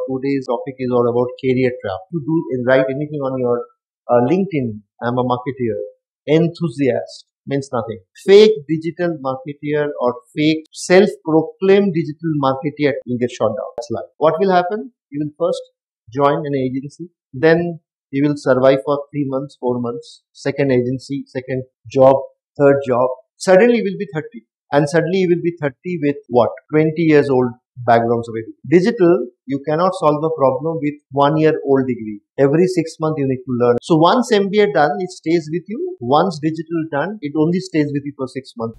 Today's topic is all about career trap. To do and write anything on your uh, LinkedIn, I'm a marketer. Enthusiast means nothing. Fake digital marketer or fake self-proclaimed digital marketer will get shot down. That's life. What will happen? You will first join an agency, then you will survive for three months, four months, second agency, second job, third job. Suddenly you will be 30 and suddenly you will be 30 with what? 20 years old backgrounds of it. Digital, you cannot solve a problem with one year old degree. Every six months you need to learn. So once MBA done, it stays with you. Once digital done, it only stays with you for six months.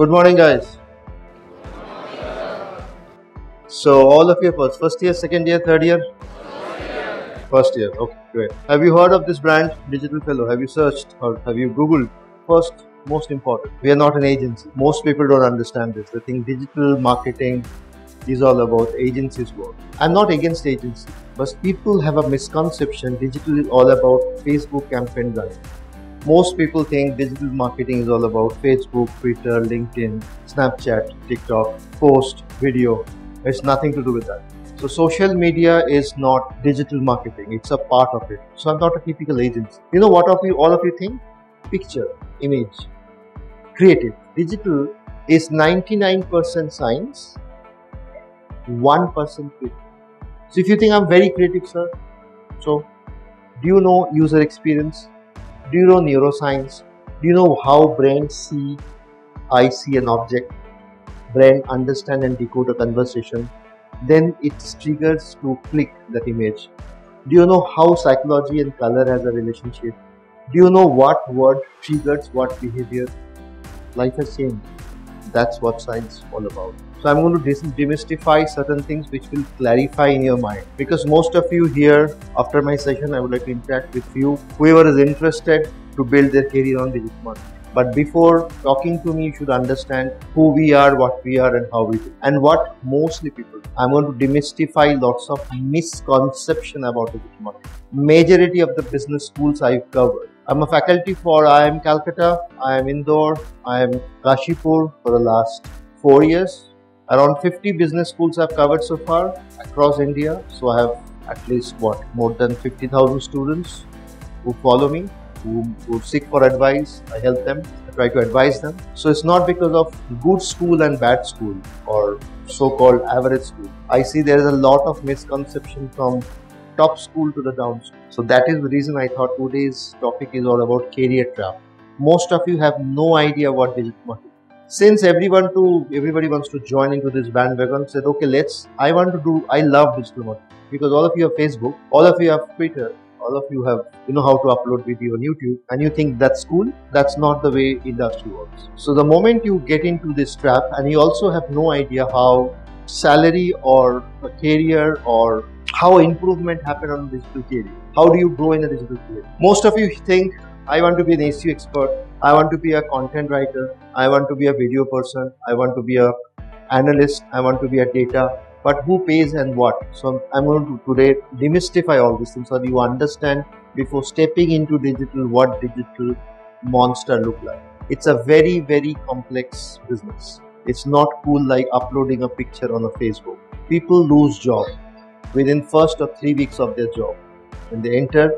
Good morning, guys. So, all of you first, first year, second year, third year? First year. Okay, great. Have you heard of this brand, Digital Fellow? Have you searched or have you Googled? First, most important, we are not an agency. Most people don't understand this. They think digital marketing is all about agencies work. I'm not against agency, but people have a misconception digital is all about Facebook campaign running. Most people think digital marketing is all about Facebook, Twitter, LinkedIn, Snapchat, TikTok, post, video. It's nothing to do with that. So social media is not digital marketing. It's a part of it. So I'm not a typical agency. You know what of you all of you think? Picture, image, creative. Digital is 99% science, 1% creative. So if you think I'm very creative, sir, so do you know user experience? Do you know neuroscience? Do you know how brain see, I see an object, brain understand and decode a conversation, then it triggers to click that image. Do you know how psychology and color has a relationship? Do you know what word triggers what behavior? Life has changed. That's what science is all about. So I'm going to demystify certain things which will clarify in your mind. Because most of you here, after my session, I would like to interact with you. Whoever is interested to build their career on digital marketing. But before talking to me, you should understand who we are, what we are, and how we do. And what mostly people. I'm going to demystify lots of misconception about digital marketing. Majority of the business schools I've covered. I'm a faculty for IIM Calcutta, IIM Indore, IIM Kashipur for the last four years Around 50 business schools I've covered so far across India. So I have at least what more than 50,000 students who follow me, who, who seek for advice. I help them, I try to advise them. So it's not because of good school and bad school or so-called average school. I see there is a lot of misconception from top school to the down school. So that is the reason I thought today's topic is all about career trap. Most of you have no idea what digital marketing since everyone to everybody wants to join into this bandwagon said okay let's i want to do i love digital marketing because all of you have facebook all of you have twitter all of you have you know how to upload video on youtube and you think that's cool that's not the way industry works so the moment you get into this trap and you also have no idea how salary or a career or how improvement happen on digital career how do you grow in a digital career most of you think I want to be an SEO expert. I want to be a content writer. I want to be a video person. I want to be a analyst. I want to be a data. But who pays and what? So I'm going to today demystify all these things so you understand before stepping into digital what digital monster look like. It's a very very complex business. It's not cool like uploading a picture on a Facebook. People lose job within first or three weeks of their job. When they enter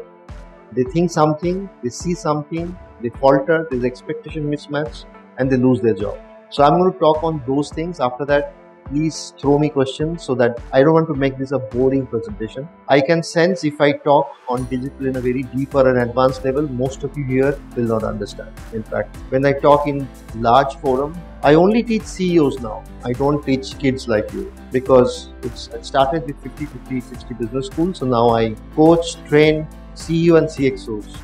they think something, they see something, they falter, there's expectation mismatch, and they lose their job. So I'm going to talk on those things. After that, please throw me questions so that I don't want to make this a boring presentation. I can sense if I talk on digital in a very deeper and advanced level, most of you here will not understand. In fact, when I talk in large forum, I only teach CEOs now. I don't teach kids like you because it's it started with 50, 50, 60 business schools. So now I coach, train CEO and CXOs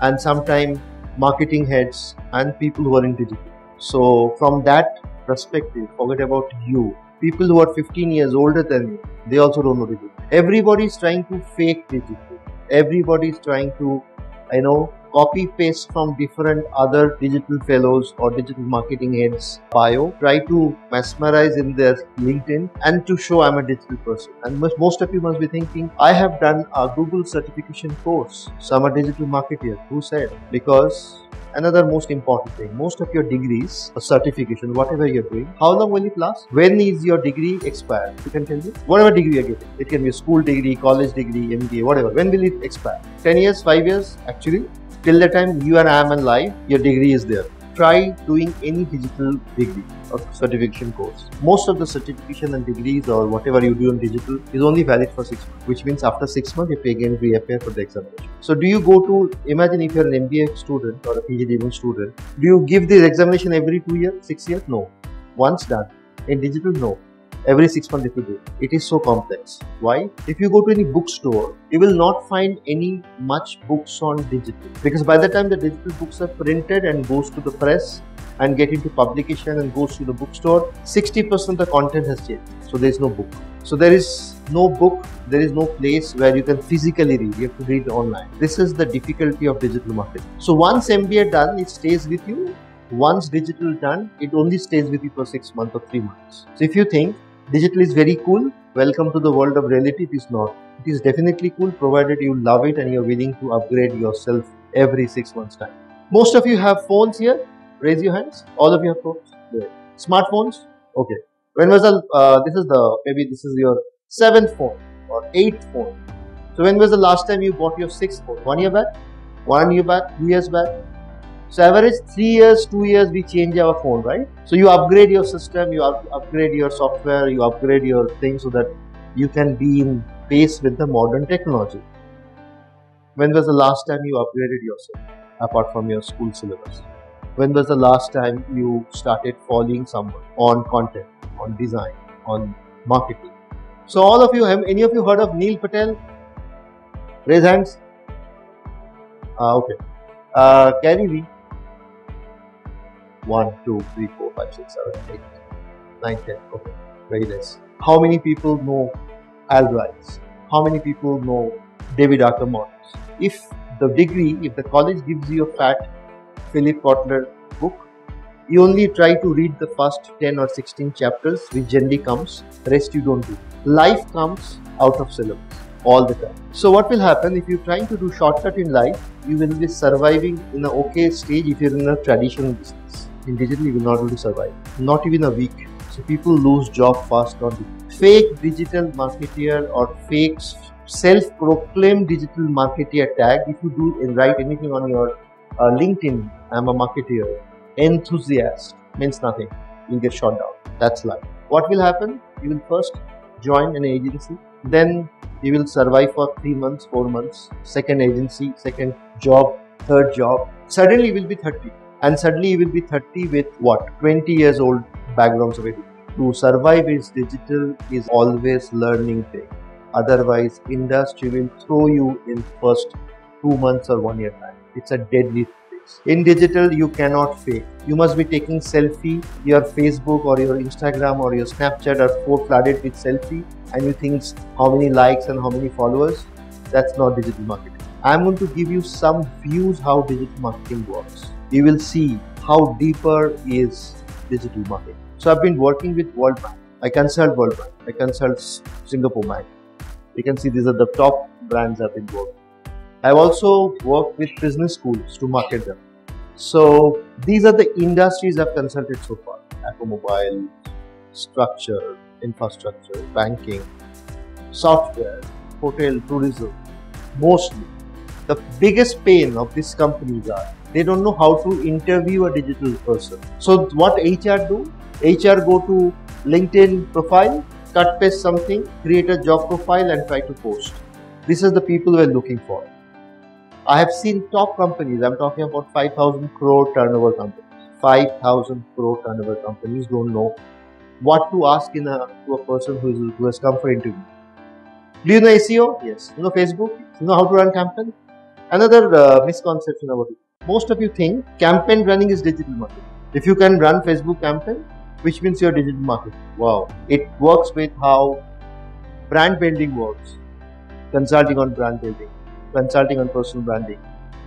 and sometimes marketing heads and people who are in digital. So from that perspective, forget about you. People who are 15 years older than you, they also don't know digital. Everybody is trying to fake digital. Everybody is trying to, I know, copy paste from different other digital fellows or digital marketing heads bio try to mesmerize in their linkedin and to show i'm a digital person. And most of you must be thinking i have done a google certification course. So i'm a digital marketer. Who said? Because another most important thing most of your degrees a certification whatever you're doing how long will it last? When is your degree expire you can tell me. Whatever degree you're getting it can be a school degree college degree mba whatever when will it expire? 10 years 5 years actually till the time you and i am alive your degree is there try doing any digital degree or certification course. Most of the certification and degrees or whatever you do on digital is only valid for six months, which means after six months, you again reappear for the examination. So do you go to, imagine if you're an MBA student or a PhD student, do you give this examination every two years, six years? No. Once done. In digital, no every six months if you do. It is so complex. Why? If you go to any bookstore, you will not find any much books on digital because by the time the digital books are printed and goes to the press and get into publication and goes to the bookstore, 60% of the content has changed. So there is no book. So there is no book, there is no place where you can physically read. You have to read online. This is the difficulty of digital marketing. So once MBA done, it stays with you once digital done, it only stays with you for six months or three months. So if you think Digital is very cool. Welcome to the world of reality. It is not. It is definitely cool provided you love it and you're willing to upgrade yourself every six months time. Most of you have phones here. Raise your hands. All of you have phones. Smartphones. Okay. When was the, uh, this is the, maybe this is your seventh phone or eighth phone. So when was the last time you bought your sixth phone? One year back? One year back? Two years back? So average three years, two years, we change our phone, right? So you upgrade your system, you up upgrade your software, you upgrade your thing so that you can be in pace with the modern technology. When was the last time you upgraded yourself, apart from your school syllabus? When was the last time you started following someone on content, on design, on marketing? So all of you, have any of you heard of Neil Patel? Raise hands. Uh, okay. Uh, Gary Vee. 1, 2, 3, 4, 5, 6, 7, 8, 9, 10. Okay, very nice. How many people know Al Ries? How many people know David Archambault? If the degree, if the college gives you a fat Philip Kotler book, you only try to read the first 10 or 16 chapters, which generally comes, rest you don't do. Life comes out of syllabus all the time. So what will happen if you're trying to do shortcut in life, you will be surviving in an okay stage if you're in a traditional business in digital you will not be to survive. Not even a week. So people lose job fast on the fake digital marketer or fake self-proclaimed digital marketer tag. If you do and write anything on your uh, linkedin i'm a marketer enthusiast means nothing. You'll get shot down. That's life. What will happen? You will first join an agency. Then you will survive for three months four months. Second agency second job third job. Suddenly you will be 30 and suddenly you will be 30 with what? 20 years old backgrounds it to survive is digital is always learning thing. Otherwise industry will throw you in first two months or one year time. It's a deadly place in digital you cannot fake you must be taking selfie. Your facebook or your instagram or your snapchat are full flooded with selfie and you think how many likes and how many followers? That's not digital marketing. I'm going to give you some views how digital marketing works you will see how deeper is digital marketing. So I've been working with World Bank. I consult World Bank. I consult Singapore Bank. You can see these are the top brands I've been working. I've also worked with business schools to market them. So these are the industries I've consulted so far. Automobile, structure, infrastructure, banking, software, hotel, tourism, mostly. The biggest pain of these companies are they don't know how to interview a digital person so what hr do hr go to LinkedIn profile, cut paste something, create a job profile and try to post. This is the people we're looking for. I have seen top companies, I'm talking about 5000 crore turnover companies. 5000 crore turnover companies don't know what to ask in a, to a person who, is, who has come for interview. Do you know SEO? Yes. You know Facebook? You know how to run campaign? Another uh, misconception about it. Most of you think campaign running is digital marketing. If you can run Facebook campaign, which means you're digital marketing. Wow. It works with how brand building works. Consulting on brand building, consulting on personal branding,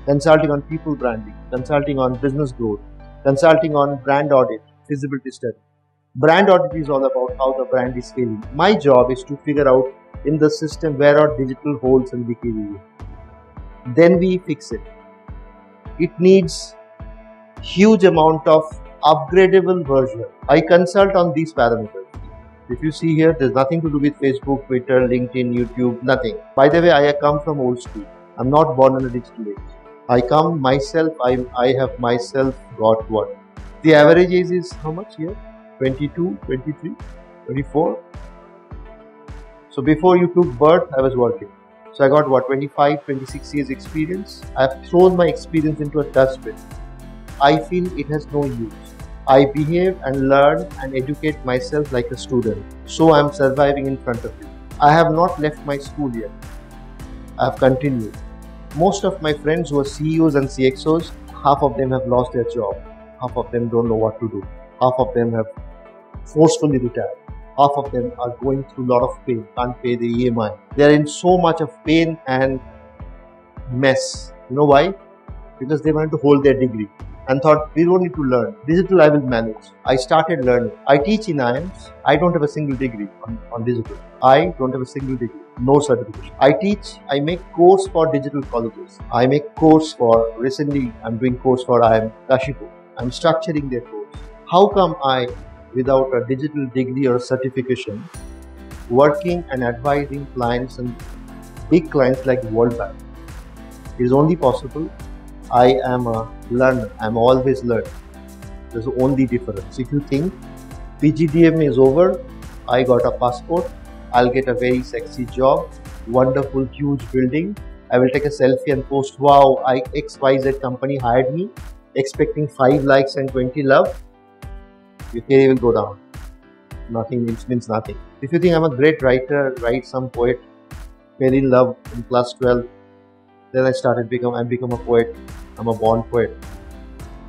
consulting on people branding, consulting on business growth, consulting on brand audit, feasibility study. Brand audit is all about how the brand is scaling. My job is to figure out in the system where are digital holes and decay Then we fix it. It needs huge amount of upgradable version. I consult on these parameters. If you see here, there's nothing to do with Facebook, Twitter, LinkedIn, YouTube, nothing. By the way, I come from old school. I'm not born in a digital age. I come myself, I, I have myself got what? The average age is how much here? 22, 23, 24. So before you took birth, I was working. So I got what 25, 26 years experience. I've thrown my experience into a dustbin. I feel it has no use. I behave and learn and educate myself like a student. So I'm surviving in front of you. I have not left my school yet. I have continued. Most of my friends who are CEOs and CXOs, half of them have lost their job. Half of them don't know what to do. Half of them have forcefully retired. Half of them are going through a lot of pain, can't pay the EMI. They're in so much of pain and mess. You know why? Because they want to hold their degree and thought we don't need to learn. Digital I will manage. I started learning. I teach in IIMS. I don't have a single degree on, on digital. I don't have a single degree. No certification. I teach, I make course for digital colleges. I make course for recently I'm doing course for IIM Kashipur. I'm structuring their course. How come I without a digital degree or certification working and advising clients and big clients like World Bank is only possible I am a learner. I'm always learning. There's the only difference. If you think PGDM is over, I got a passport, I'll get a very sexy job, wonderful, huge building. I will take a selfie and post, wow, I XYZ company hired me, expecting 5 likes and 20 love. Your career will go down. Nothing means, means nothing. If you think I'm a great writer, write some poet, fell in love in class 12, then I started become I become a poet. I'm a born poet.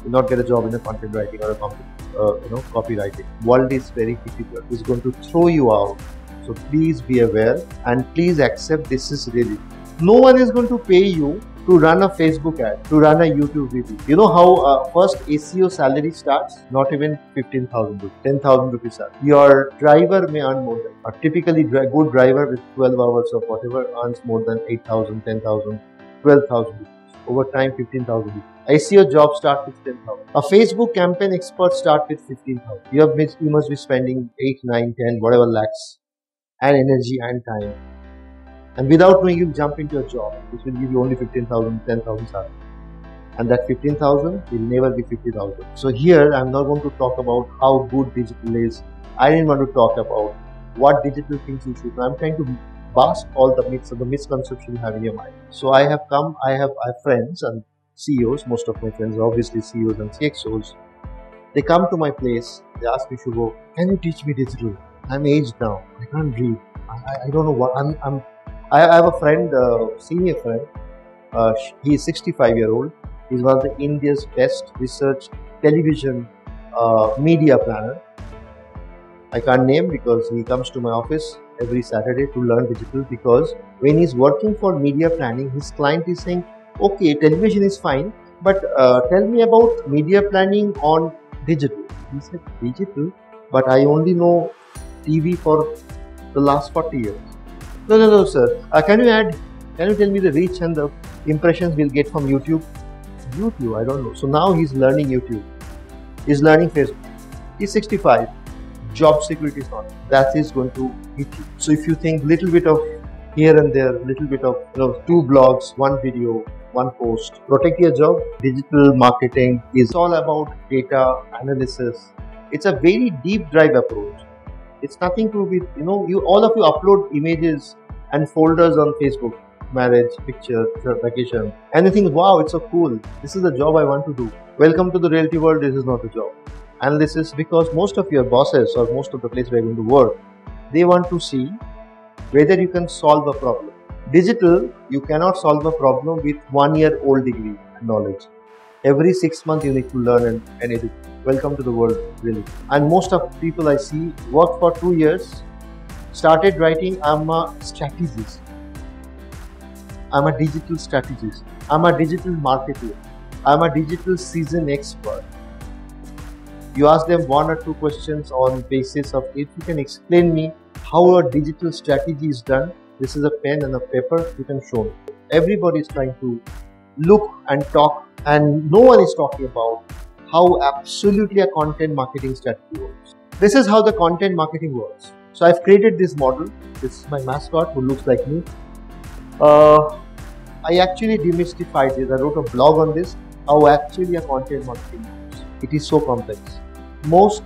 Do not get a job in the content writing or a uh, you know copywriting. World is very difficult. It's going to throw you out. So please be aware and please accept this is really. No one is going to pay you to run a Facebook ad, to run a YouTube video. You know how uh, first SEO salary starts? Not even 15,000 rupees, 10,000 rupees. Your driver may earn more than, a typically good driver with 12 hours of whatever earns more than 8,000, 10,000 12,000 rupees. Over time, 15,000 rupees. I see a job start with 10,000. A Facebook campaign expert start with 15,000. You, you must be spending 8, 9, 10, whatever lakhs and energy and time. And without knowing, you jump into a job which will give you only 15,000, 10,000 salary. And that 15,000 will never be 50,000. So here, I'm not going to talk about how good digital is. I didn't want to talk about what digital things you should. I'm trying to bust all the myths and the misconceptions you have in your mind. So I have come, I have, I have friends and CEOs, most of my friends are obviously CEOs and CXOs. They come to my place, they ask me, Shubho, can you teach me digital? I'm aged now, I can't read. I, I don't know what, I'm, I'm, I have a friend, a senior friend, uh, he is 65 year old. He's one of the India's best research television uh, media planner. I can't name because he comes to my office every Saturday to learn digital because when he's working for media planning, his client is saying, okay, television is fine, but uh, tell me about media planning on digital. He said, digital? But I only know TV for the last 40 years. No, no, no, sir. Uh, can you add, can you tell me the reach and the impressions we'll get from YouTube? YouTube, I don't know. So now he's learning YouTube. He's learning Facebook. He's 65 job security is not. That is going to hit you. So if you think little bit of here and there, little bit of you know two blogs, one video, one post, protect your job. Digital marketing is all about data analysis. It's a very deep drive approach. It's nothing to with you know you all of you upload images and folders on Facebook, marriage, picture, vacation, anything. Wow, it's so cool. This is the job I want to do. Welcome to the reality world. This is not a job. And this is because most of your bosses or most of the place where you're going to work, they want to see whether you can solve a problem. Digital, you cannot solve a problem with one year old degree knowledge. Every six months you need to learn educate welcome to the world really. And most of people i see worked for two years started writing i'm a strategist. I'm a digital strategist. I'm a digital marketer. I'm a digital season expert. You ask them one or two questions on basis of if you can explain me how a digital strategy is done this is a pen and a paper you can show me. Everybody is trying to look and talk and no one is talking about how absolutely a content marketing strategy works. This is how the content marketing works. So I've created this model. This is my mascot who looks like me. Uh, I actually demystified this. I wrote a blog on this, how actually a content marketing works. It is so complex. Most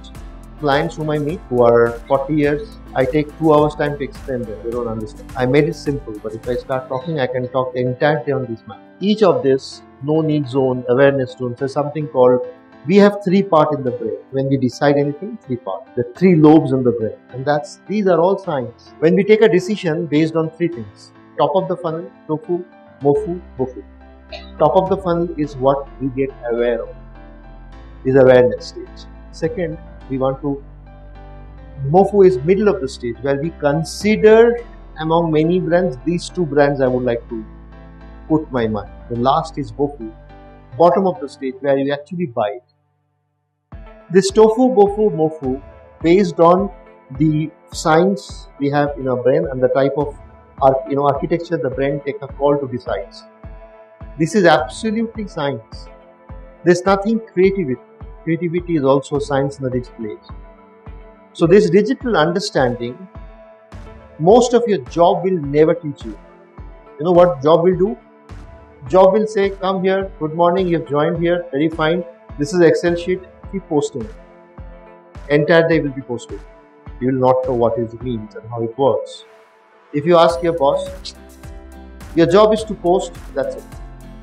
clients whom I meet who are 40 years, I take two hours time to explain them. They don't understand. I made it simple, but if I start talking, I can talk the entire day on this map. Each of this no need zone, awareness zone, there's something called we have three part in the brain. When we decide anything three part. The three lobes in the brain. And that's these are all signs. When we take a decision based on three things top of the funnel tofu mofu bofu top of the funnel is what we get aware of. Is awareness stage. Second we want to mofu is middle of the stage where we consider among many brands these two brands i would like to put my mind the last is bofu bottom of the stage where you actually buy it. This tofu, bofu, mofu, based on the science we have in our brain and the type of you know architecture the brain take a call to decide. This is absolutely science. There's nothing creativity. Creativity is also science in the digital age. So this digital understanding, most of your job will never teach you. You know what job will do? Job will say, come here, good morning, you've joined here, very fine. This is Excel sheet, keep posting. Entire day will be posted. You will not know what it means and how it works. If you ask your boss, your job is to post, that's it.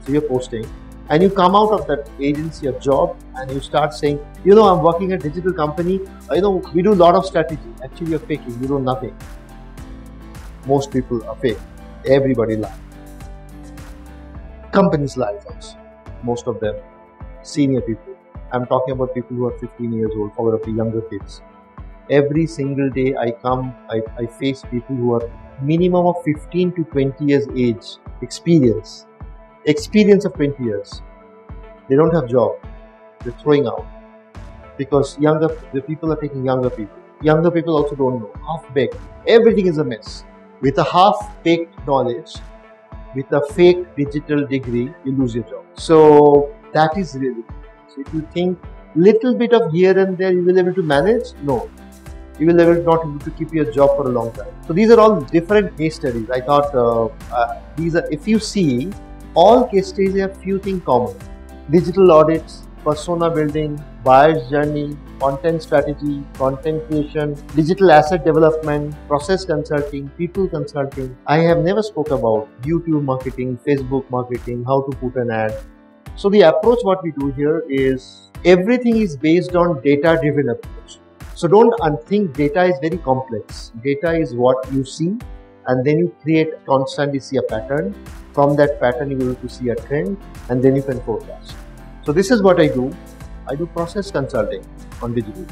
So you're posting. And you come out of that agency of job and you start saying, you know, I'm working at a digital company. You know, we do a lot of strategy. Actually, you're faking. You do nothing. Most people are fake. Everybody lies companies' lives also. Most of them, senior people. I'm talking about people who are 15 years old, or the younger kids. Every single day I come, I, I face people who are minimum of 15 to 20 years age, experience, experience of 20 years. They don't have job. They're throwing out because younger the people are taking younger people. Younger people also don't know half baked. Everything is a mess. With a half baked knowledge, with a fake digital degree, you lose your job. So that is really. So if you think little bit of here and there, you will be able to manage. No, you will able not able to keep your job for a long time. So these are all different case studies. I thought uh, uh, these are. If you see, all case studies have few things common: digital audits, persona building, buyer's journey, content strategy, content creation, digital asset development, process consulting, people consulting. I have never spoke about YouTube marketing, Facebook marketing, how to put an ad. So the approach what we do here is everything is based on data driven approach. So don't think data is very complex. Data is what you see and then you create constantly see a pattern. From that pattern you will to see a trend and then you can forecast. So this is what I do. I do process consulting on digital.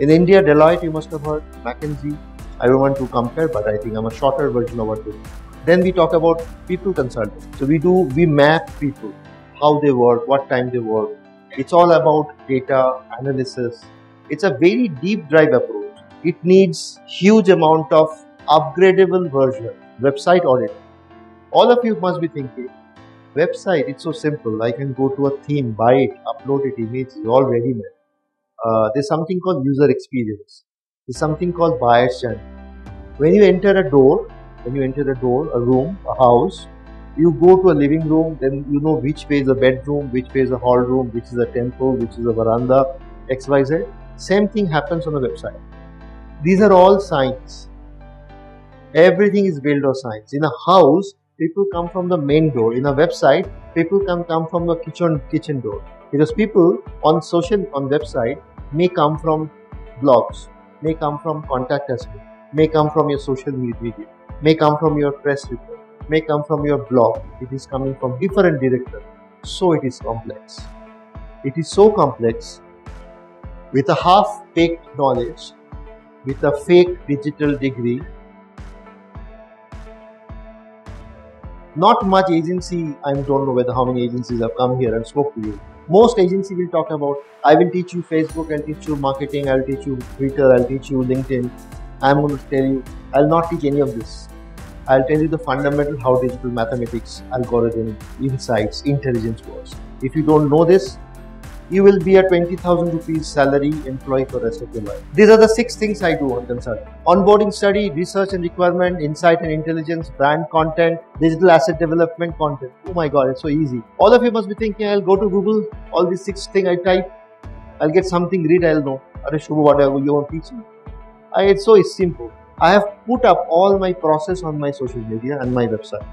In India, Deloitte, you must have heard, McKinsey. I don't want to compare, but I think I'm a shorter version of what they do. Then we talk about people consulting. So we do, we map people, how they work, what time they work. It's all about data analysis. It's a very deep drive approach. It needs huge amount of upgradable version, website audit. All of you must be thinking, website, it's so simple. I can go to a theme, buy it, upload it, images, all ready made uh, there's something called user experience. There's something called buyer's journey. When you enter a door, when you enter a door, a room, a house, you go to a living room, then you know which way is a bedroom, which way is a hall room, which is a temple, which is a veranda, XYZ. Same thing happens on the website. These are all signs. Everything is built on signs. In a house, people come from the main door. In a website, people can come from the kitchen kitchen door. Because people on social on website may come from blogs, may come from contact us, may come from your social media, may come from your press report, may come from your blog. It is coming from different directors. So it is complex. It is so complex with a half baked knowledge, with a fake digital degree, not much agency i don't know whether how many agencies have come here and spoke to you. Most agency will talk about i will teach you facebook i'll teach you marketing i'll teach you twitter i'll teach you linkedin. I'm going to tell you i'll not teach any of this. I'll tell you the fundamental how digital mathematics algorithm insights intelligence works. If you don't know this you will be a 20,000 rupees salary employee for the rest of your life. These are the six things I do on consulting. Onboarding study, research and requirement, insight and intelligence, brand content, digital asset development content. Oh my god, it's so easy. All of you must be thinking, I'll go to Google, all these six things I type, I'll get something, read, I'll know. Are Shubhu, whatever you want to teach me. I, it's so simple. I have put up all my process on my social media and my website.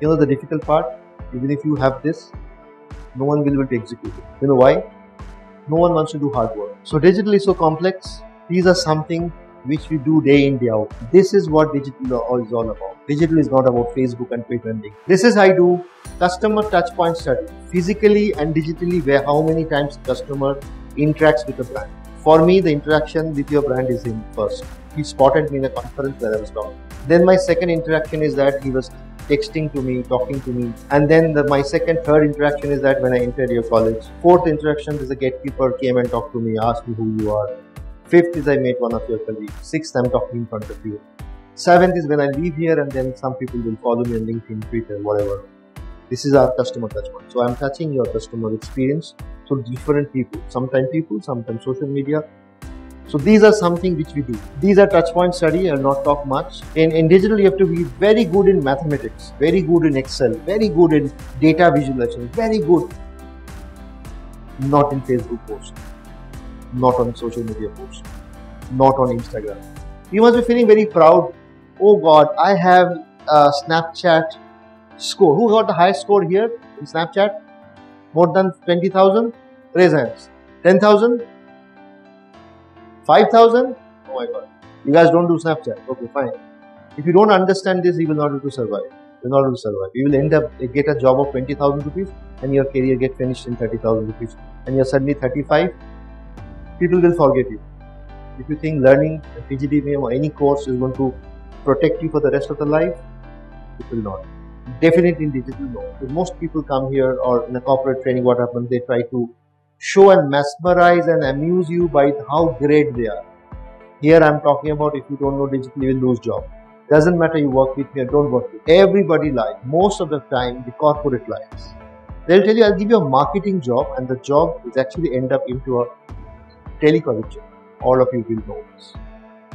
You know the difficult part? Even if you have this, no one will be able to execute it. You know why? No one wants to do hard work. So digital is so complex. These are something which we do day in day out. This is what digital is all about. Digital is not about Facebook and Twitter This is I do customer touchpoint study, physically and digitally, where how many times customer interacts with the brand. For me, the interaction with your brand is in first. He spotted me in a conference where I was talking. Then my second interaction is that he was texting to me, talking to me. And then the, my second, third interaction is that when I entered your college. Fourth interaction is a gatekeeper came and talked to me, asked me who you are. Fifth is I met one of your colleagues. Sixth, I'm talking in front of you. Seventh is when I leave here and then some people will follow me on LinkedIn, Twitter, whatever. This is our customer touchpoint. So I'm touching your customer experience through different people. Sometimes people, sometimes social media, so these are something which we do. These are touch point study. I'll not talk much. In, in digital, you have to be very good in mathematics, very good in Excel, very good in data visualization, very good. Not in Facebook post, not on social media post, not on Instagram. You must be feeling very proud. Oh God, I have a Snapchat score. Who got the highest score here in Snapchat? More than 20,000? Raise hands. 10,000? 5,000? Oh my god. You guys don't do Snapchat. Okay, fine. If you don't understand this, you will not be able to survive. You will not be able to survive. You will end up get a job of 20,000 rupees and your career get finished in 30,000 rupees. And you're suddenly 35. People will forget you. If you think learning PGDBM or any course is going to protect you for the rest of the life, it will not. Definitely in digital, no. most people come here or in a corporate training, what happens? They try to show and mesmerize and amuse you by how great they are. Here I'm talking about if you don't know digital, you will lose job. Doesn't matter you work with me or don't work with me. Everybody lies. Most of the time, the corporate lies. They'll tell you, I'll give you a marketing job, and the job is actually end up into a telecommute job. All of you will know this.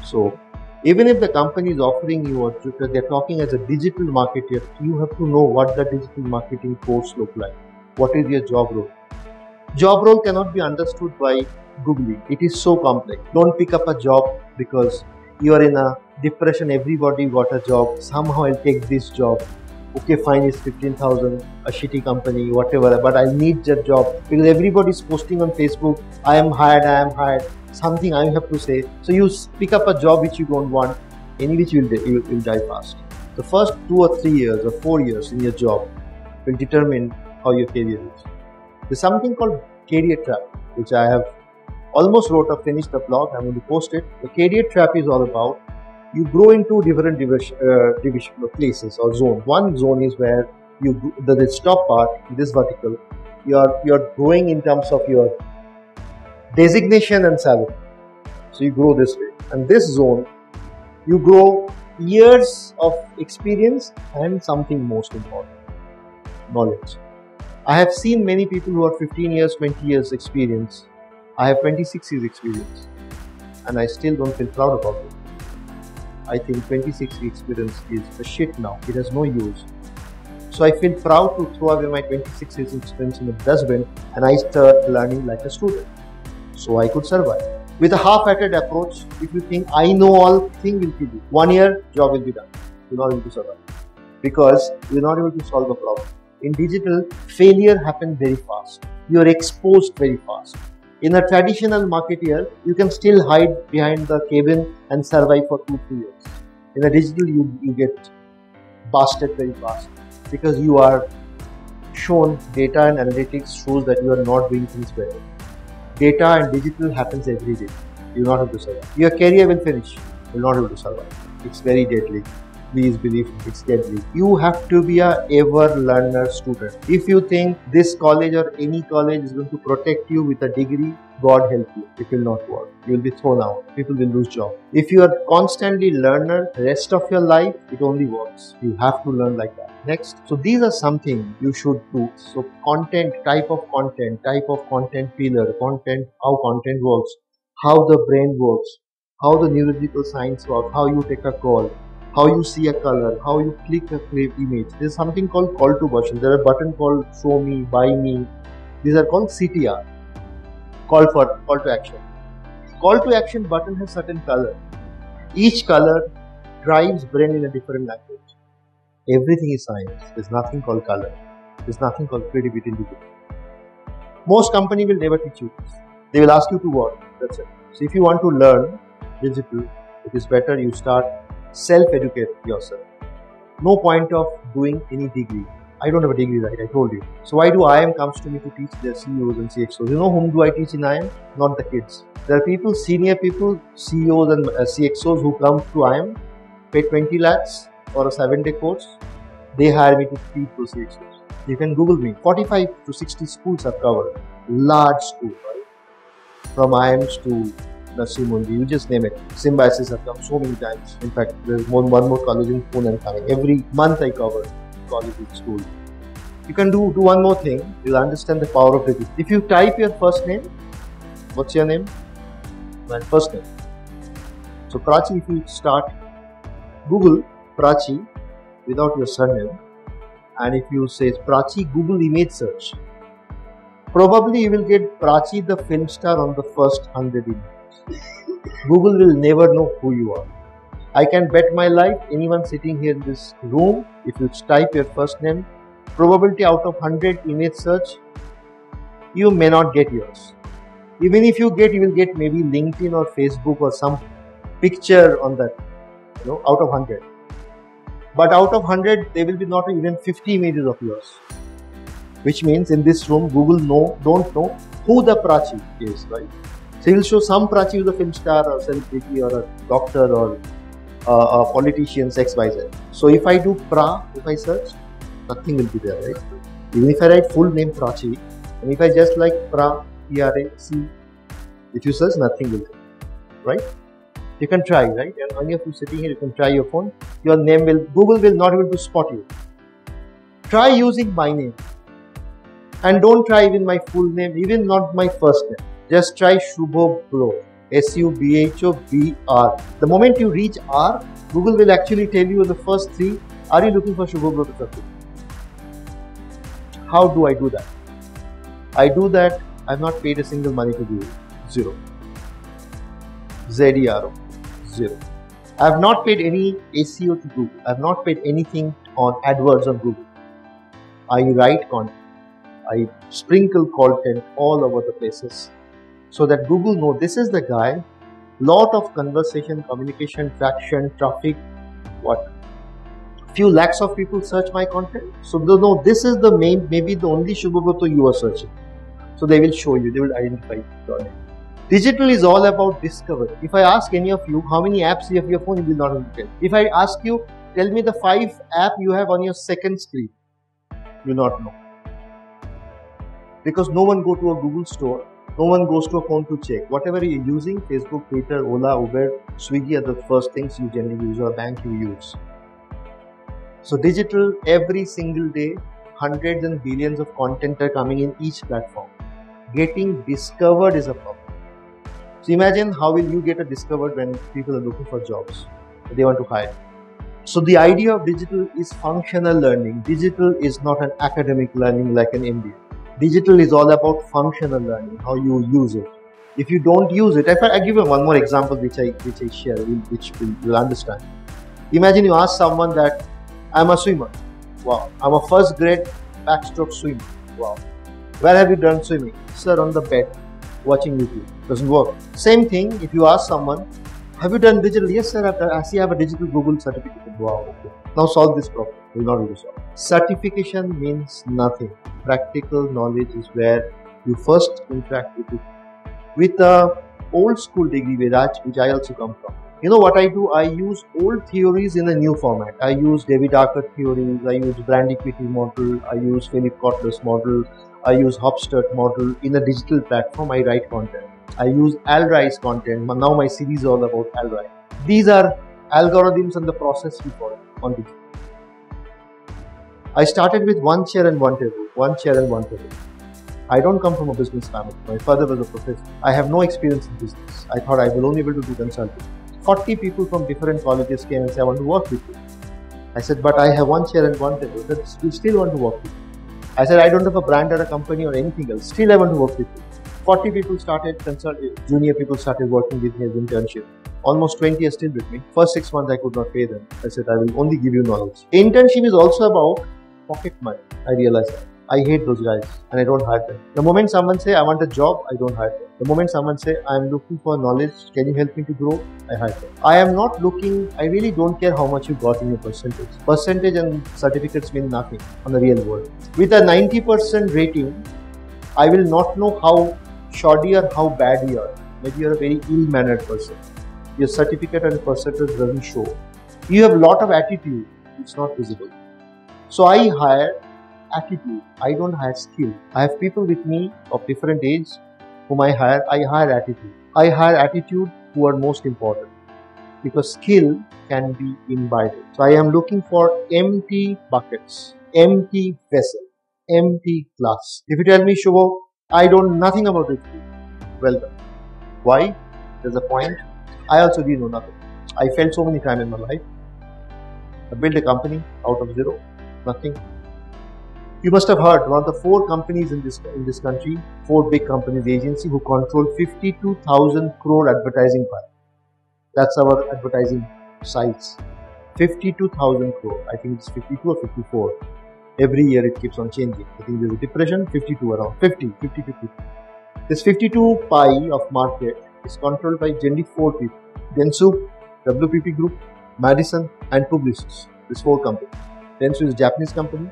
So, even if the company is offering you or they're talking as a digital marketer, you have to know what the digital marketing course look like. What is your job role? Job role cannot be understood by Googling. It is so complex. Don't pick up a job because you are in a depression. Everybody got a job. Somehow I'll take this job. Okay, fine, it's 15,000, a shitty company, whatever, but I need that job because everybody's posting on Facebook, I am hired, I am hired, something I have to say. So you pick up a job which you don't want, any which you will, you will die fast. The first two or three years or four years in your job will determine how your career is. There's something called Career Trap, which I have almost wrote up, finished the blog. I'm going to post it. The Career Trap is all about you grow into different division, uh, division places or zones. One zone is where you the, the top part, this vertical, you are you are growing in terms of your designation and salary. So you grow this way, and this zone, you grow years of experience and something most important, knowledge. I have seen many people who are 15 years, 20 years experience. I have 26 years experience and I still don't feel proud about it. I think 26 years experience is a shit now. It has no use. So I feel proud to throw away my 26 years experience in the dustbin and I start learning like a student. So I could survive. With a half-hearted approach, if you think I know all, thing will be you. One year, job will be done. You're not able to survive because you're not able to solve a problem. In digital, failure happens very fast. You're exposed very fast. In a traditional marketeer, you can still hide behind the cabin and survive for two, three years. In a digital, you, you get busted very fast because you are shown data and analytics shows that you are not doing things well. Data and digital happens every day. You're not able to survive. Your career will finish. You're not able to survive. It's very deadly please believe it's deadly. You have to be a ever learner student. If you think this college or any college is going to protect you with a degree, God help you. It will not work. You will be thrown out. People will lose job. If you are constantly learner rest of your life, it only works. You have to learn like that. Next. So these are something you should do. So content, type of content, type of content pillar, content, how content works, how the brain works, how the neurological science works, how you take a call, how you see a color, how you click a image. There's something called call to button. There are button called show me, buy me. These are called CTR. Call for call to action. Call to action button has certain color. Each color drives brain in a different language. Everything is science. There's nothing called color. There's nothing called creativity in Most company will never teach you this. They will ask you to work. That's it. So if you want to learn digital, it is better you start self-educate yourself. No point of doing any degree. I don't have a degree, right? I told you. So why do IIM comes to me to teach their CEOs and CXOs? You know whom do I teach in IIM? Not the kids. There are people, senior people, CEOs and uh, CXOs who come to IIM, pay 20 lakhs for a seven-day course. They hire me to teach those CXOs. You can Google me. 45 to 60 schools are covered. Large schools, right? From IIMs to Nasim you just name it. Symbiosis have come so many times. In fact, there's one more college in Pune coming. Every month I cover college in school. You can do, do one more thing. You'll understand the power of it. If you type your first name, what's your name? My first name. So Prachi, if you start Google Prachi without your surname, and if you say Prachi Google image search, probably you will get Prachi the film star on the first 100 images. Google will never know who you are. I can bet my life anyone sitting here in this room, if you type your first name, probability out of 100 image search, you may not get yours. Even if you get, you will get maybe LinkedIn or Facebook or some picture on that, you know, out of 100. But out of 100, there will be not even 50 images of yours. Which means in this room, Google know, don't know who the Prachi is, right? So he'll show some Prachi who's a film star or celebrity or a doctor or uh, a politician, XYZ. So if I do Pra, if I search, nothing will be there, right? Even if I write full name Prachi, and if I just like Pra, P-R-A-C, if you search, nothing will come, right? You can try, right? And of you sitting here, you can try your phone. Your name will, Google will not able to spot you. Try using my name. And don't try even my full name, even not my first name just try Subhobro. S-U-B-H-O-B-R. The moment you reach R, Google will actually tell you the first three, are you looking for Subhobroto circle? How do I do that? I do that, I've not paid a single money to Google. Zero. ZERO. Zero. I have not paid any SEO to Google. I have not paid anything on AdWords on Google. I write content. I sprinkle content all over the places so that Google know this is the guy. Lot of conversation, communication, traction, traffic, what? Few lakhs of people search my content. So they know this is the main, maybe the only Subhobroto you are searching. So they will show you, they will identify your name. Digital is all about discovery. If I ask any of you how many apps you have on your phone, you will not tell. If I ask you, tell me the five app you have on your second screen, you will not know. Because no one go to a Google store no one goes to a phone to check. Whatever you're using, Facebook, Twitter, Ola, Uber, Swiggy are the first things you generally use or bank you use. So digital every single day, hundreds and billions of content are coming in each platform. Getting discovered is a problem. So imagine how will you get a discovered when people are looking for jobs. They want to hire. So the idea of digital is functional learning. Digital is not an academic learning like an MBA. Digital is all about functional learning, how you use it. If you don't use it, if I, I give you one more example which I which I share, which you'll understand. Imagine you ask someone that I'm a swimmer. Wow. I'm a first grade backstroke swimmer. Wow. Where have you done swimming? Sir, on the bed, watching YouTube. Doesn't work. Same thing if you ask someone, have you done digital? Yes, sir. I've. I see I have a digital Google certificate. Wow. Okay. Now solve this problem. Will not to. Certification means nothing. Practical knowledge is where you first interact with it. With a old school degree, Vedaj, which I also come from. You know what I do? I use old theories in a new format. I use David Aaker theories. I use brand equity model. I use Philip Kotler's model. I use Hofstede model in a digital platform. I write content. I use Alrys content. Now my series is all about Alrys. These are algorithms and the process we follow on digital. I started with one chair and one table, one chair and one table. I don't come from a business family. My father was a professor. I have no experience in business. I thought I will only be able to do consulting. 40 people from different colleges came and said, I want to work with you. I said, but I have one chair and one table. They said, still want to work with you. I said, I don't have a brand or a company or anything else. Still, I want to work with you. 40 people started, consulting, junior people started working with me as internship. Almost 20 are still with me. First six months, I could not pay them. I said, I will only give you knowledge. Internship is also about pocket money. I realized that. I hate those guys and I don't hire them. The moment someone say I want a job, I don't hire them. The moment someone say I'm looking for knowledge, can you help me to grow? I hire them. I am not looking. I really don't care how much you got in your percentage. Percentage and certificates mean nothing on the real world. With a 90% rating, I will not know how shoddy or how bad you are. Maybe you're a very ill-mannered person. Your certificate and percentage doesn't show. You have a lot of attitude. It's not visible. So I hire attitude. I don't hire skill. I have people with me of different age whom I hire. I hire attitude. I hire attitude who are most important because skill can be imbibed. So I am looking for empty buckets, empty vessel, empty glass. If you tell me, Shubho, I don't know nothing about it, well done. Why? There's a point. I also didn't know nothing. I failed so many times in my life. I built a company out of zero, nothing. You must have heard one of the four companies in this in this country, four big companies agency who control 52,000 crore advertising pie. That's our advertising size. 52,000 crore. I think it's 52 or 54. Every year it keeps on changing. I think there's a depression, 52 around 50, 50, 50. This 52 pie of market is controlled by generally four people. Dentsu, WPP Group, Madison, and Publicis. These four companies. Dentsu is a Japanese company.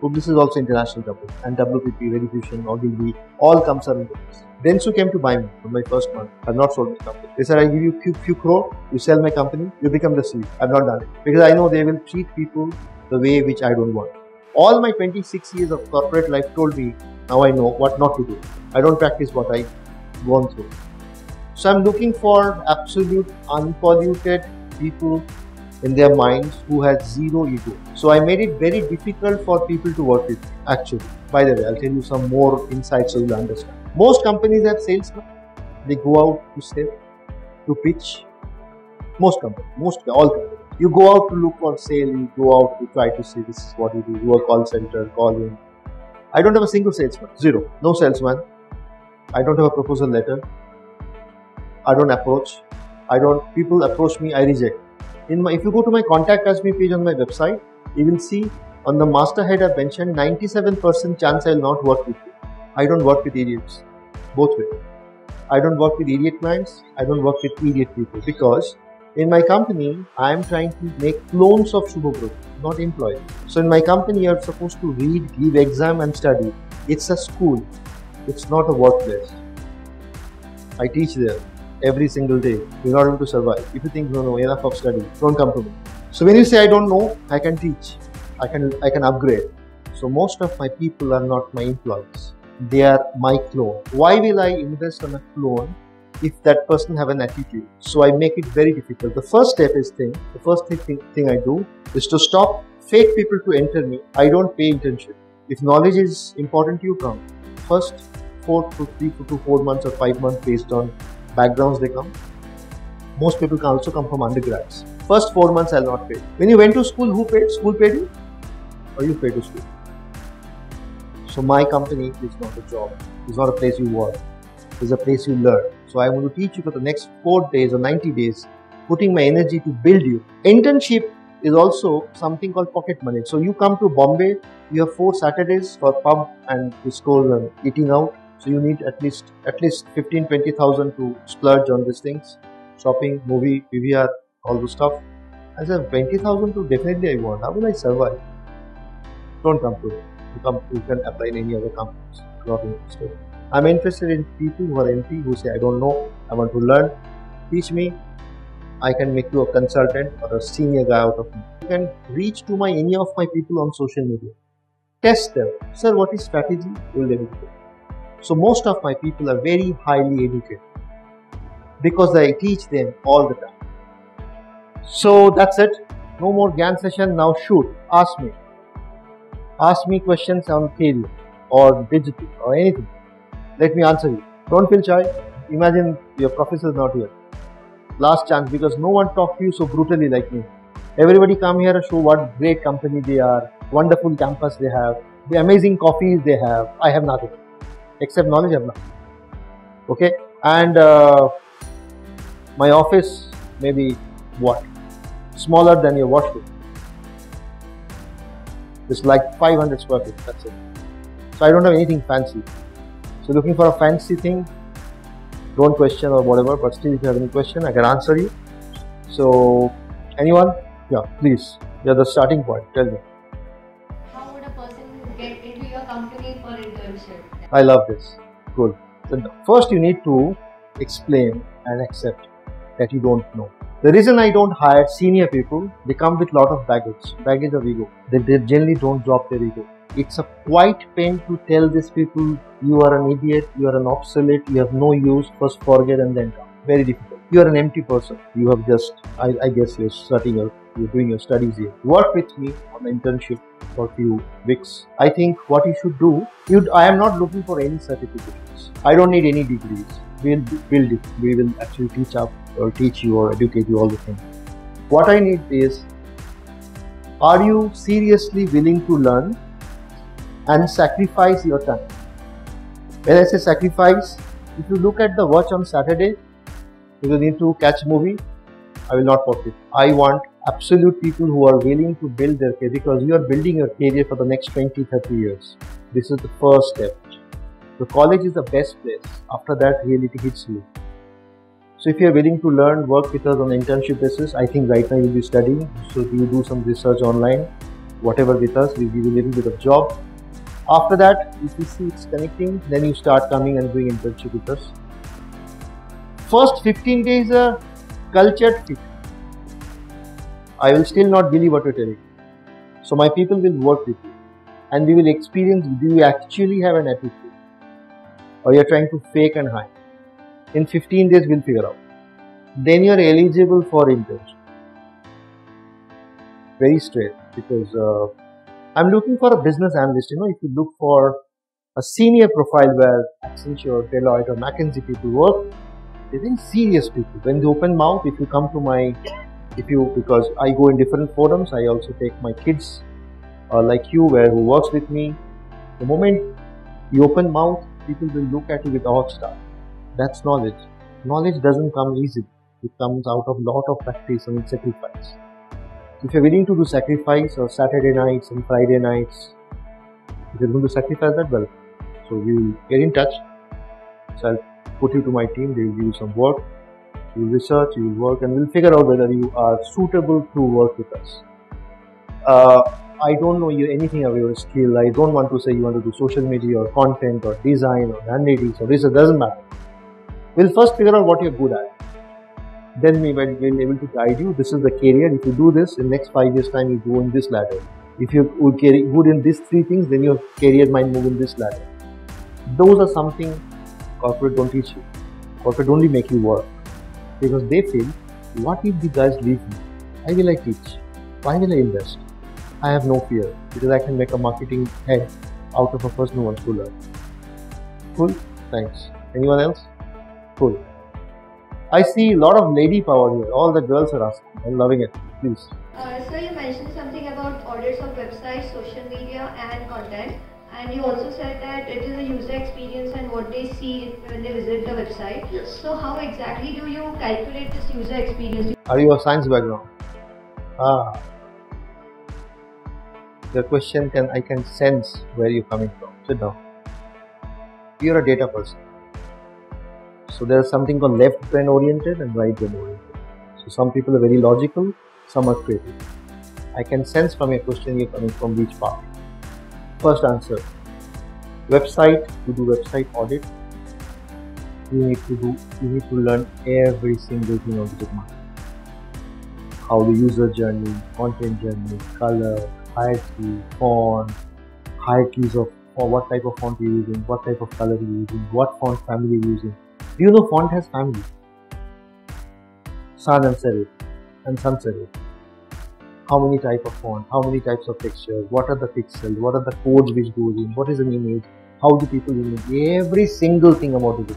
Publicis is also international company and WPP, Verifusion, Ogilvy, all comes under this. Dentsu came to buy me for my first month. I've not sold my company. They said, I give you few, few crore, you sell my company, you become the CEO. I've not done it because I know they will treat people the way which I don't want. All my 26 years of corporate life told me, now I know what not to do. I don't practice what I gone through. So I'm looking for absolute unpolluted people in their minds who has zero ego. So I made it very difficult for people to work with actually. By the way, I'll tell you some more insights so you'll understand. Most companies have sales They go out to sell, to pitch. Most companies, most all companies. You go out to look for sale, you go out to try to say this is what you do. You work call center, call in. I don't have a single salesman. Zero. No salesman. I don't have a proposal letter. I don't approach. I don't people approach me, I reject in my if you go to my contact us me page on my website you will see on the masthead I've mentioned 97% chance I'll not work with you. I don't work with idiots. Both ways. I don't work with idiot minds. I don't work with idiot people because in my company I am trying to make clones of Shubho not employees. So in my company you're supposed to read, give exam and study. It's a school. It's not a workplace. I teach there every single day in order to survive. If you think no, no, enough of study, don't come to me. So when you say I don't know, I can teach. I can I can upgrade. So most of my people are not my employees. They are my clone. Why will I invest on a clone if that person have an attitude? So I make it very difficult. The first step is thing. The first thing, thing I do is to stop fake people to enter me. I don't pay internship. If knowledge is important, you come. First four to three to four months or five months based on backgrounds they come. Most people can also come from undergrads. First four months I'll not pay. When you went to school, who paid? School paid you? Or you paid to school? So my company is not a job. It's not a place you work. It's a place you learn. So I'm going to teach you for the next four days or 90 days, putting my energy to build you. Internship is also something called pocket money. So you come to Bombay, you have four Saturdays for pub and disco and eating out. So you need at least at least 15 20,000 to splurge on these things, shopping, movie, PVR, all the stuff. I said 20,000 to definitely I want. How will I survive? Don't come to me. You come, you can apply in any other companies. Not interested. I'm interested in people who are empty, who say I don't know, I want to learn. Teach me, I can make you a consultant or a senior guy out of me. You can reach to my any of my people on social media. Test them. Sir, what is strategy? Will able to. So most of my people are very highly educated because I teach them all the time. So that's it. No more GAN session. Now shoot. Ask me. Ask me questions on career or digital or anything. Let me answer you. Don't feel shy. Imagine your professor is not here last chance because no one talked to you so brutally like me. Everybody come here and show what great company they are, wonderful campus they have, the amazing coffees they have. I have nothing except knowledge. Have. Okay, and uh, my office maybe what smaller than your washroom. It's like 500 square feet. That's it. So I don't have anything fancy. So looking for a fancy thing, don't question or whatever but still if you have any question i can answer you so anyone yeah please you're the starting point tell me i love this good so first you need to explain and accept that you don't know the reason I don't hire senior people, they come with lot of baggage, baggage of ego. They, they generally don't drop their ego. It's a quite pain to tell these people you are an idiot, you are an obsolete, you have no use, first forget and then come. Very difficult. You are an empty person. You have just, I, I guess you're studying your, you're doing your studies here. Work with me on the internship for few weeks. I think what you should do, you, I am not looking for any certificates. I don't need any degrees. We'll build it. We will actually teach up or teach you or educate you all the things. What I need is, are you seriously willing to learn and sacrifice your time? When I say sacrifice, if you look at the watch on Saturday, you need to catch movie, I will not post it. I want absolute people who are willing to build their career because you are building your career for the next 20, 30 years. This is the first step. The college is the best place. After that, reality hits you. So if you're willing to learn, work with us on internship basis, I think right now you'll be studying. So you do some research online, whatever with us, we'll give you a little bit of job. After that, if you see it's connecting, then you start coming and doing internship with us. First 15 days uh, a cultured fit. I will still not believe what you're telling. Me. So my people will work with you and we will experience do you actually have an attitude. Or you're trying to fake and hide. In 15 days we'll figure out. Then you're eligible for internship. Very straight because uh, i'm looking for a business analyst. You know if you look for a senior profile where accenture deloitte or mckinsey people work they think serious people. When they open mouth if you come to my if you because i go in different forums i also take my kids uh, like you where who works with me the moment you open mouth people will look at you with awe star that's knowledge. Knowledge doesn't come easily. It comes out of lot of practice and sacrifice. If you're willing to do sacrifice or Saturday nights and Friday nights, if you're going to sacrifice that, well, so we will get in touch. So I'll put you to my team. They will give you some work. You will research, you will work, and we'll figure out whether you are suitable to work with us. Uh, I don't know you anything of your skill. I don't want to say you want to do social media or content or design or analytics or research. Doesn't matter. We'll first figure out what you're good at. Then we will be able to guide you. This is the career. If you do this, in next five years' time, you go in this ladder. If you're good in these three things, then your career might move in this ladder. Those are something corporate don't teach you. Corporate only make you work because they feel, what if the guys leave me? Why will I teach? Why will I invest? I have no fear because I can make a marketing head out of a person who wants to learn. Cool. Thanks. Anyone else? Cool. I see a lot of lady power here. All the girls are asking. I'm loving it. Please. Uh, so you mentioned something about audits of websites, social media and content. And you also said that it is a user experience and what they see when they visit the website. Yes. So how exactly do you calculate this user experience? Are you a science background? Ah. Your question can I can sense where you're coming from. Sit down. You're a data person. So there's something called left brain oriented and right brain oriented. So some people are very logical, some are creative. I can sense from your question you're coming from which part. First answer. Website, to do website audit, you need to do you need to learn every single thing of digital marketing. How the user journey, content journey, color, hierarchy, font, hierarchies of or what type of font you're using, what type of color you're using, what font family you're using. Do you know font has family? Sans and serif and sans serif. How many type of font, how many types of textures, what are the pixels, what are the codes which goes in, what is an image, how do people image, every single thing about it.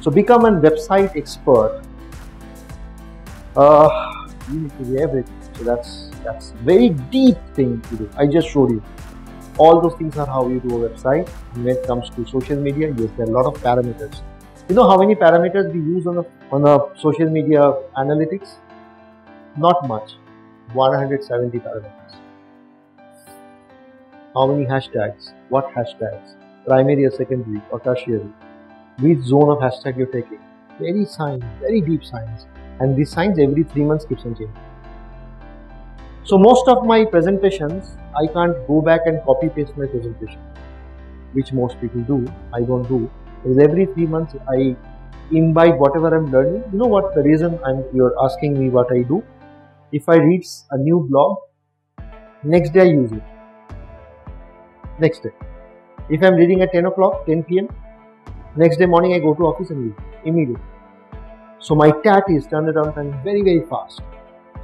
So become a website expert. Uh, you need to do everything. So that's that's very deep thing to do. I just showed you. All those things are how you do a website. When it comes to social media, yes, there are a lot of parameters. You know how many parameters we use on a on a social media analytics? Not much. 170 parameters. How many hashtags? What hashtags? Primary or secondary or tertiary? Which zone of hashtag you're taking? Very science, very deep science. And these science every three months keeps on changing. So most of my presentations, I can't go back and copy paste my presentation, which most people do. I don't do. Because every three months I imbibe whatever I'm learning. You know what the reason I'm you're asking me what I do? If I read a new blog, next day I use it. Next day. If I'm reading at 10 o'clock, 10 p.m., next day morning I go to office and read immediately. So my TAT is turnaround time very very fast.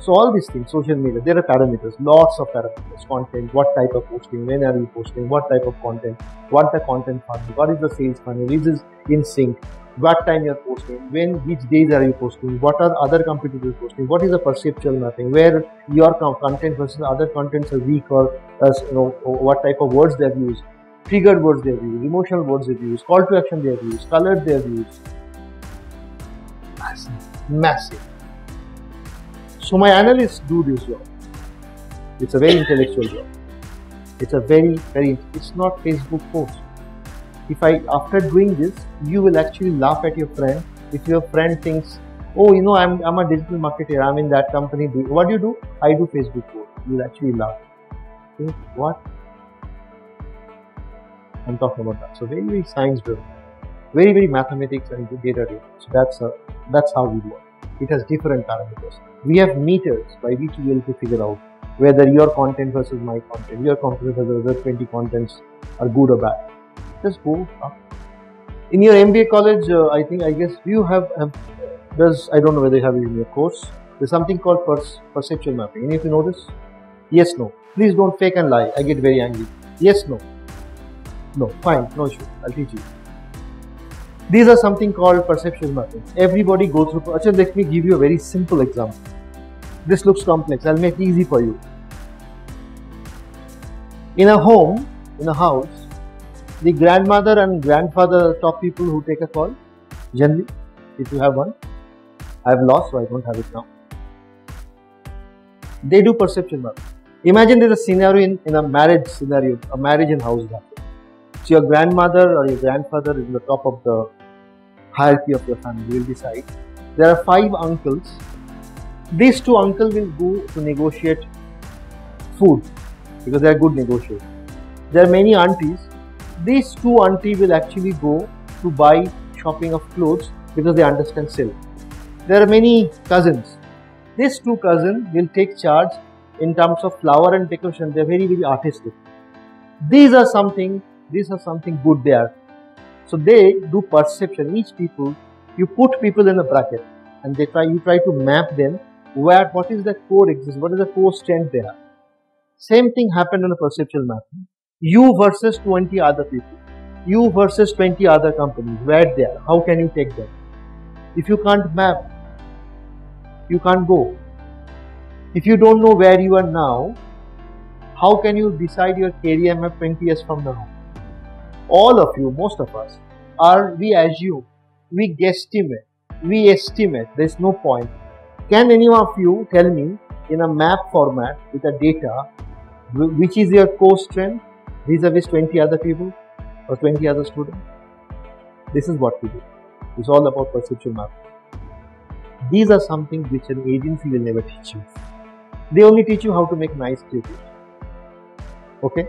So all these things, social media, there are parameters, lots of parameters, content, what type of posting, when are you posting, what type of content, what the content funnel, what is the sales funnel, is this in sync, what time you're posting, when, which days are you posting, what are other competitors posting, what is the perceptual mapping, where your content versus other contents are weak or, as, you know, what type of words they've used, triggered words they've used, emotional words they've used, call to action they've used, colors they've used. Massive. Massive. So my analysts do this job. It's a very intellectual job. It's a very, very, it's not Facebook post. If I, after doing this, you will actually laugh at your friend. If your friend thinks, oh, you know, I'm, I'm a digital marketer, I'm in that company. What do you do? I do Facebook post. You'll actually laugh. Think, what? I'm talking about that. So very, very science driven. Very, very mathematics and data driven. So that's, a, that's how we work. It has different parameters we have meters by which we will to figure out whether your content versus my content, your content versus other 20 contents are good or bad. Just go up. In your MBA college, uh, I think, I guess, you have, have does, I don't know whether you have it in your course, there's something called pers- perceptual mapping. Any of you know this? Yes, no. Please don't fake and lie. I get very angry. Yes, no. No, fine, no issue. I'll teach you. These are something called perceptual mapping. Everybody goes through. Achha, let me give you a very simple example. This looks complex. I'll make it easy for you. In a home, in a house, the grandmother and grandfather are top people who take a call. Generally, if you have one, I have lost, so I don't have it now. They do perception mapping. Imagine there's a scenario in, in a marriage scenario, a marriage in house. So your grandmother or your grandfather is the top of the hierarchy of your family. Will decide. There are five uncles these two uncles will go to negotiate food because they are good negotiators. There are many aunties. These two aunties will actually go to buy shopping of clothes because they understand silk. There are many cousins. These two cousins will take charge in terms of flower and decoration. They are very very artistic. These are something. These are something good there. So they do perception. Each people, you put people in a bracket, and they try. You try to map them where what is the core exists, what is the core strength there. Same thing happened in a perceptual mapping. You versus 20 other people. You versus 20 other companies. Where they are. How can you take them? If you can't map, you can't go. If you don't know where you are now, how can you decide your career map 20 years from now? All of you, most of us, are we assume, we guesstimate, we estimate, there's no point. Can any of you tell me in a map format with a data which is your core strength vis-a-vis 20 other people or 20 other students? This is what we do. It's all about perception mapping. These are something which an agency will never teach you. They only teach you how to make nice creative. Okay?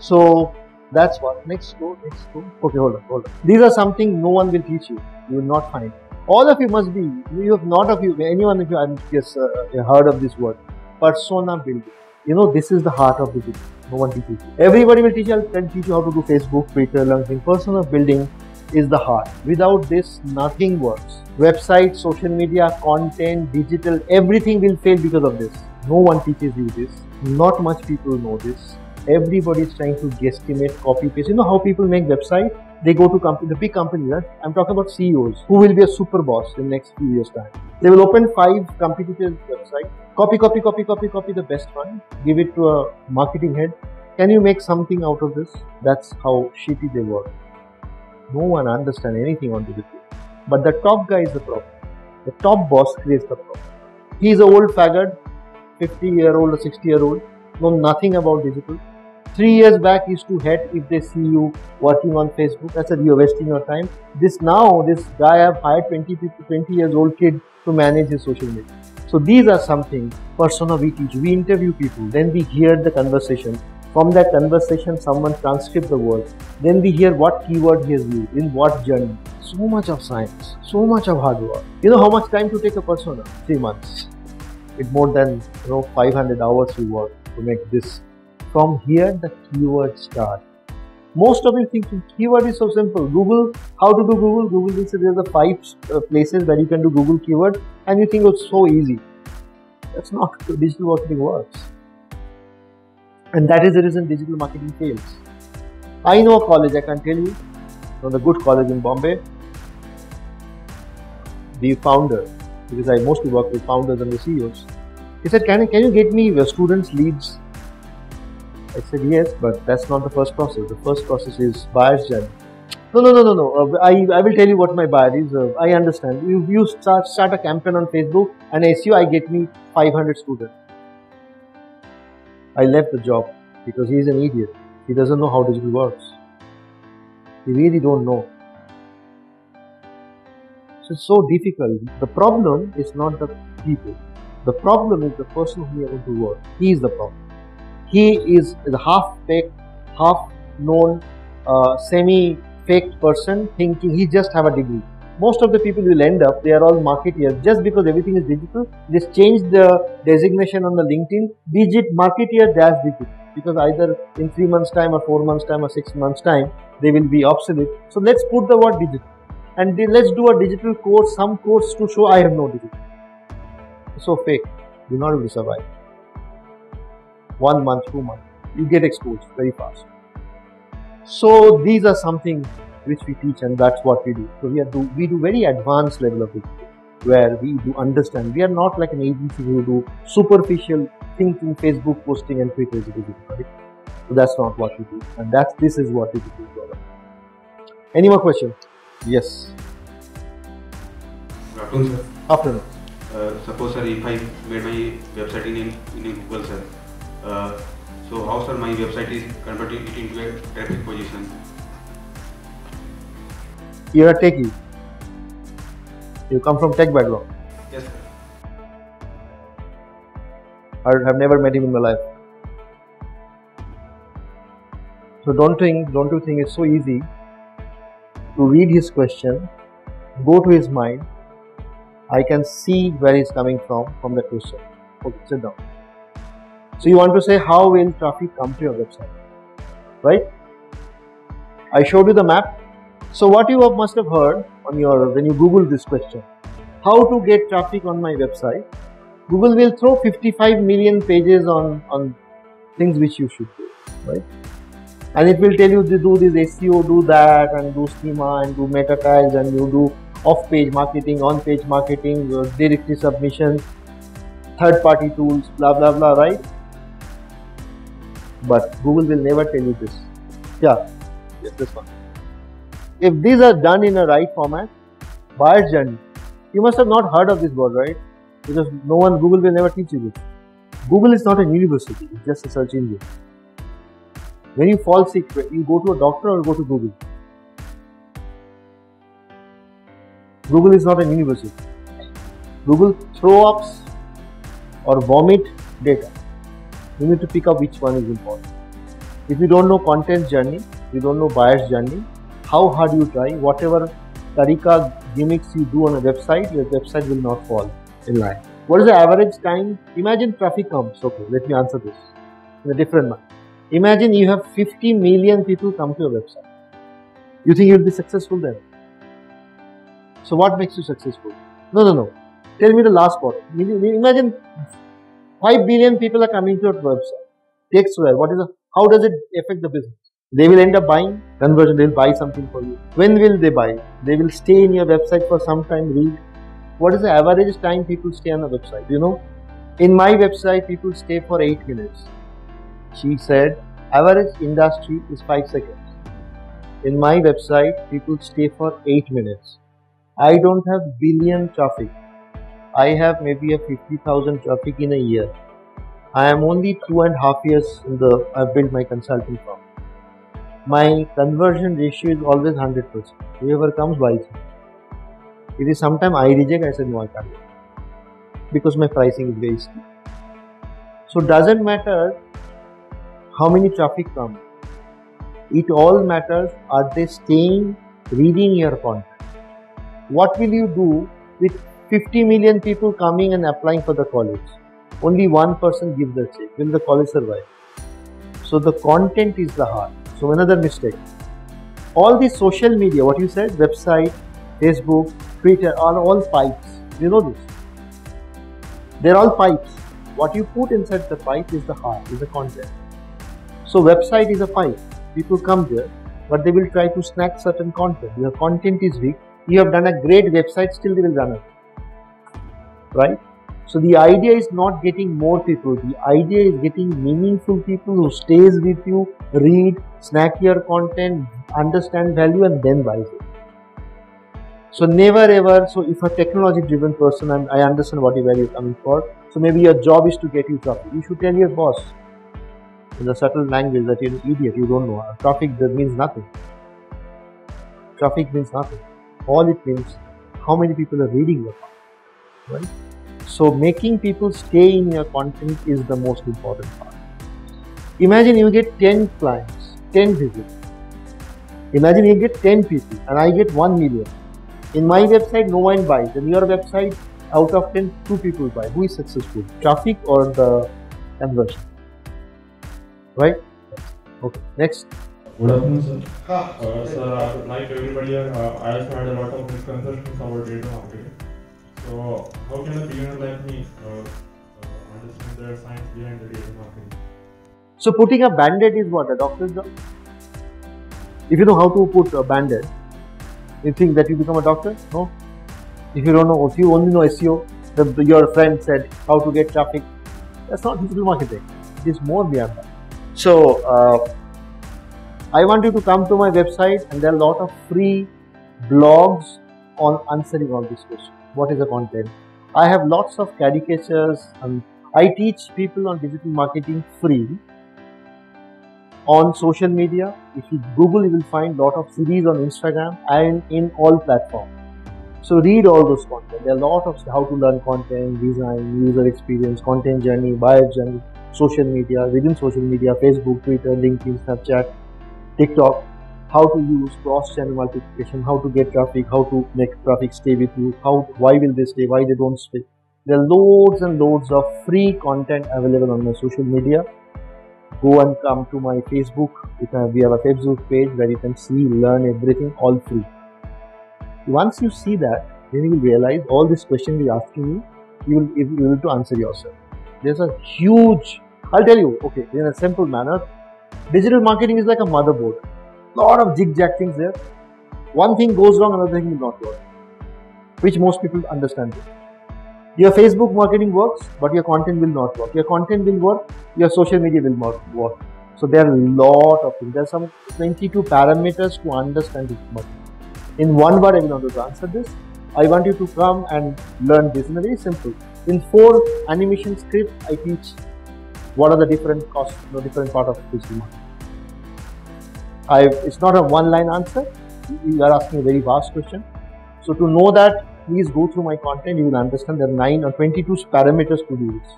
So that's what. Next go, next go. Okay, hold on, hold on. These are something no one will teach you. You will not find. All of you must be, you have not of you, anyone of you, I'm uh, heard of this word. Persona building. You know, this is the heart of business. No one teaches you. Everybody will teach you, i can teach you how to do Facebook, Twitter, LinkedIn. Persona building is the heart. Without this, nothing works. Website, social media, content, digital, everything will fail because of this. No one teaches you this. Not much people know this. Everybody is trying to guesstimate, copy paste. You know how people make website? They go to the big companies. Right? I'm talking about CEOs who will be a super boss in the next few years time. They will open five competitive websites, copy, copy, copy, copy, copy the best one, give it to a marketing head. Can you make something out of this? That's how shitty they work. No one understands anything on digital. But the top guy is the problem. The top boss creates the problem. He's an old faggot, 50 year old or 60 year old, know nothing about digital. Three years back used to hate if they see you working on Facebook. I said you're wasting your time. This now, this guy have hired 20 people, 20 years old kid to manage his social media. So these are something persona we teach. We interview people, then we hear the conversation. From that conversation, someone transcribe the word. Then we hear what keyword he has used, in what journey. So much of science, so much of hard work. You know how much time to take a persona? Three months. It's more than you know 500 hours we work to make this. From here, the keyword start. Most of you thinking keyword is so simple. Google, how to do Google? Google will say there are the five uh, places where you can do Google keyword, and you think it's so easy. That's not how digital marketing works. And that is the reason digital marketing fails. I know a college, I can tell you, from the good college in Bombay, the founder, because I mostly work with founders and the CEOs, he said, can, can you get me students' leads? I said, yes, but that's not the first process. The first process is buyer's journey. No, no, no, no, no. Uh, I, I will tell you what my buyer is. Uh, I understand. You, you start, start a campaign on Facebook and SEO, I get me 500 students. I left the job because he is an idiot. He doesn't know how digital works. He really don't know. So it's so difficult. The problem is not the people. The problem is the person who you are going to work. He is the problem. He is a half-baked, half-known, uh, semi-faked person thinking he just have a degree. Most of the people will end up they are all marketeers. Just because everything is digital just change the designation on the linkedin digit marketeer dash digit. Because either in three months time or four months time or six months time they will be obsolete. So let's put the word digital. And let's do a digital course some course to show i have no digital so fake. You're not survive one month two months you get exposed very fast so these are something which we teach and that's what we do. So we, do, we do very advanced level of it where we do understand. We are not like an agency who do superficial thinking, Facebook posting and Twitter right? So that's not what we do. And that's, this is what we do. Any more questions? Yes. Good afternoon, sir. Afternoon. Uh, suppose, sir, if I made my website in, in Google, sir, uh, so how, sir, my website is converting it into a traffic position? You're a techie. You come from tech background. Yes, sir. I have never met him in my life. So don't think, don't you think it's so easy to read his question, go to his mind. I can see where he's coming from from the question. Okay, sit down. So you want to say how will traffic come to your website, right? I showed you the map. So what you must have heard on your when you Google this question, how to get traffic on my website? Google will throw 55 million pages on on things which you should do, right? And it will tell you to do this SEO, do that, and do schema, and do meta tags, and you do off-page marketing, on-page marketing, uh, your directory submission, third-party tools, blah blah blah, right? But Google will never tell you this. Yeah, Yes, this one. If these are done in a right format, buyer's journey, you must have not heard of this word, right? Because no one, Google will never teach you this. Google is not a university, it's just a search engine. When you fall sick, you go to a doctor or go to Google. Google is not a university. Google throw ups or vomit data. You need to pick up which one is important. If you don't know content journey, you don't know buyer's journey, how hard you try, whatever tarika gimmicks you do on a website, your website will not fall in line. What is the average time? Imagine traffic comes. Okay, let me answer this in a different manner. Imagine you have 50 million people come to your website. You think you'll be successful then? So what makes you successful? No, no, no. Tell me the last part. Imagine 5 billion people are coming to your website. Takes where? What is the, how does it affect the business? They will end up buying conversion. They'll buy something for you. When will they buy? They will stay in your website for some time, read. What is the average time people stay on a website? You know, in my website, people stay for 8 minutes. She said, average industry is 5 seconds. In my website, people stay for 8 minutes. I don't have billion traffic. I have maybe a 50,000 traffic in a year. I am only two and a half years in the, I've built my consulting firm. My conversion ratio is always 100%. Whoever comes buys it. Is sometimes I reject, I said no, I can't. Because my pricing is very steep. So doesn't matter how many traffic come. It all matters are they staying, reading your content what will you do with 50 million people coming and applying for the college? Only one person gives the check. Will the college survive? So the content is the heart. So another mistake. All the social media, what you said, website, Facebook, Twitter, are all pipes. You know this. They're all pipes. What you put inside the pipe is the heart, is the content. So website is a pipe. People come there, but they will try to snack certain content. Your content is weak, you have done a great website, still they will run it. Right? So the idea is not getting more people. The idea is getting meaningful people who stays with you, read, snack your content, understand value, and then buys it. So never ever. So if a technology-driven person, and I understand what where you're coming for. So maybe your job is to get you traffic. You should tell your boss in a subtle language that you're an idiot. You don't know. Traffic that means nothing. Traffic means nothing all it means how many people are reading your content right? So making people stay in your content is the most important part. Imagine you get 10 clients 10 visits imagine you get 10 people and i get 1 million. In my website no one buys. In your website out of 10 two people buy. Who is successful traffic or the conversion? Right? Okay next. Good afternoon, sir. Uh, sir, like everybody, uh, I also had a lot of misconceptions about data marketing. So, how can a beginner like me uh, uh, understand the science behind the data marketing? So, putting a band-aid is what a doctor's job. If you know how to put a band-aid, you think that you become a doctor? No. If you don't know, if you only know SEO, the, your friend said how to get traffic. That's not digital marketing. It is more beyond that. So. Uh, I want you to come to my website and there are a lot of free blogs on answering all these questions. What is the content? I have lots of caricatures and I teach people on digital marketing free on social media. If you Google, you will find lot of series on Instagram and in all platforms. So read all those content. There are a lot of how to learn content, design, user experience, content journey, buyer journey, social media, within social media, Facebook, Twitter, LinkedIn, Snapchat, TikTok, how to use cross-channel multiplication, how to get traffic, how to make traffic stay with you, how why will they stay, why they don't stay. There are loads and loads of free content available on my social media. Go and come to my Facebook. we have a Facebook page where you can see, learn everything all free. Once you see that, then you will realize all these questions we're asking you, you will be able to answer yourself. There's a huge, I'll tell you, okay, in a simple manner, Digital marketing is like a motherboard. Lot of zigzag things there. One thing goes wrong, another thing will not work. Which most people understand. Your Facebook marketing works, but your content will not work. Your content will work, your social media will not work. So there are a lot of things. There are some 22 parameters to understand this model. In one word, I will not answer this. I want you to come and learn this in a very simple. In four animation script, I teach what are the different costs, the different part of digital marketing. I, it's not a one-line answer. You are asking a very vast question. So to know that, please go through my content. You will understand there are nine or 22 parameters to do this.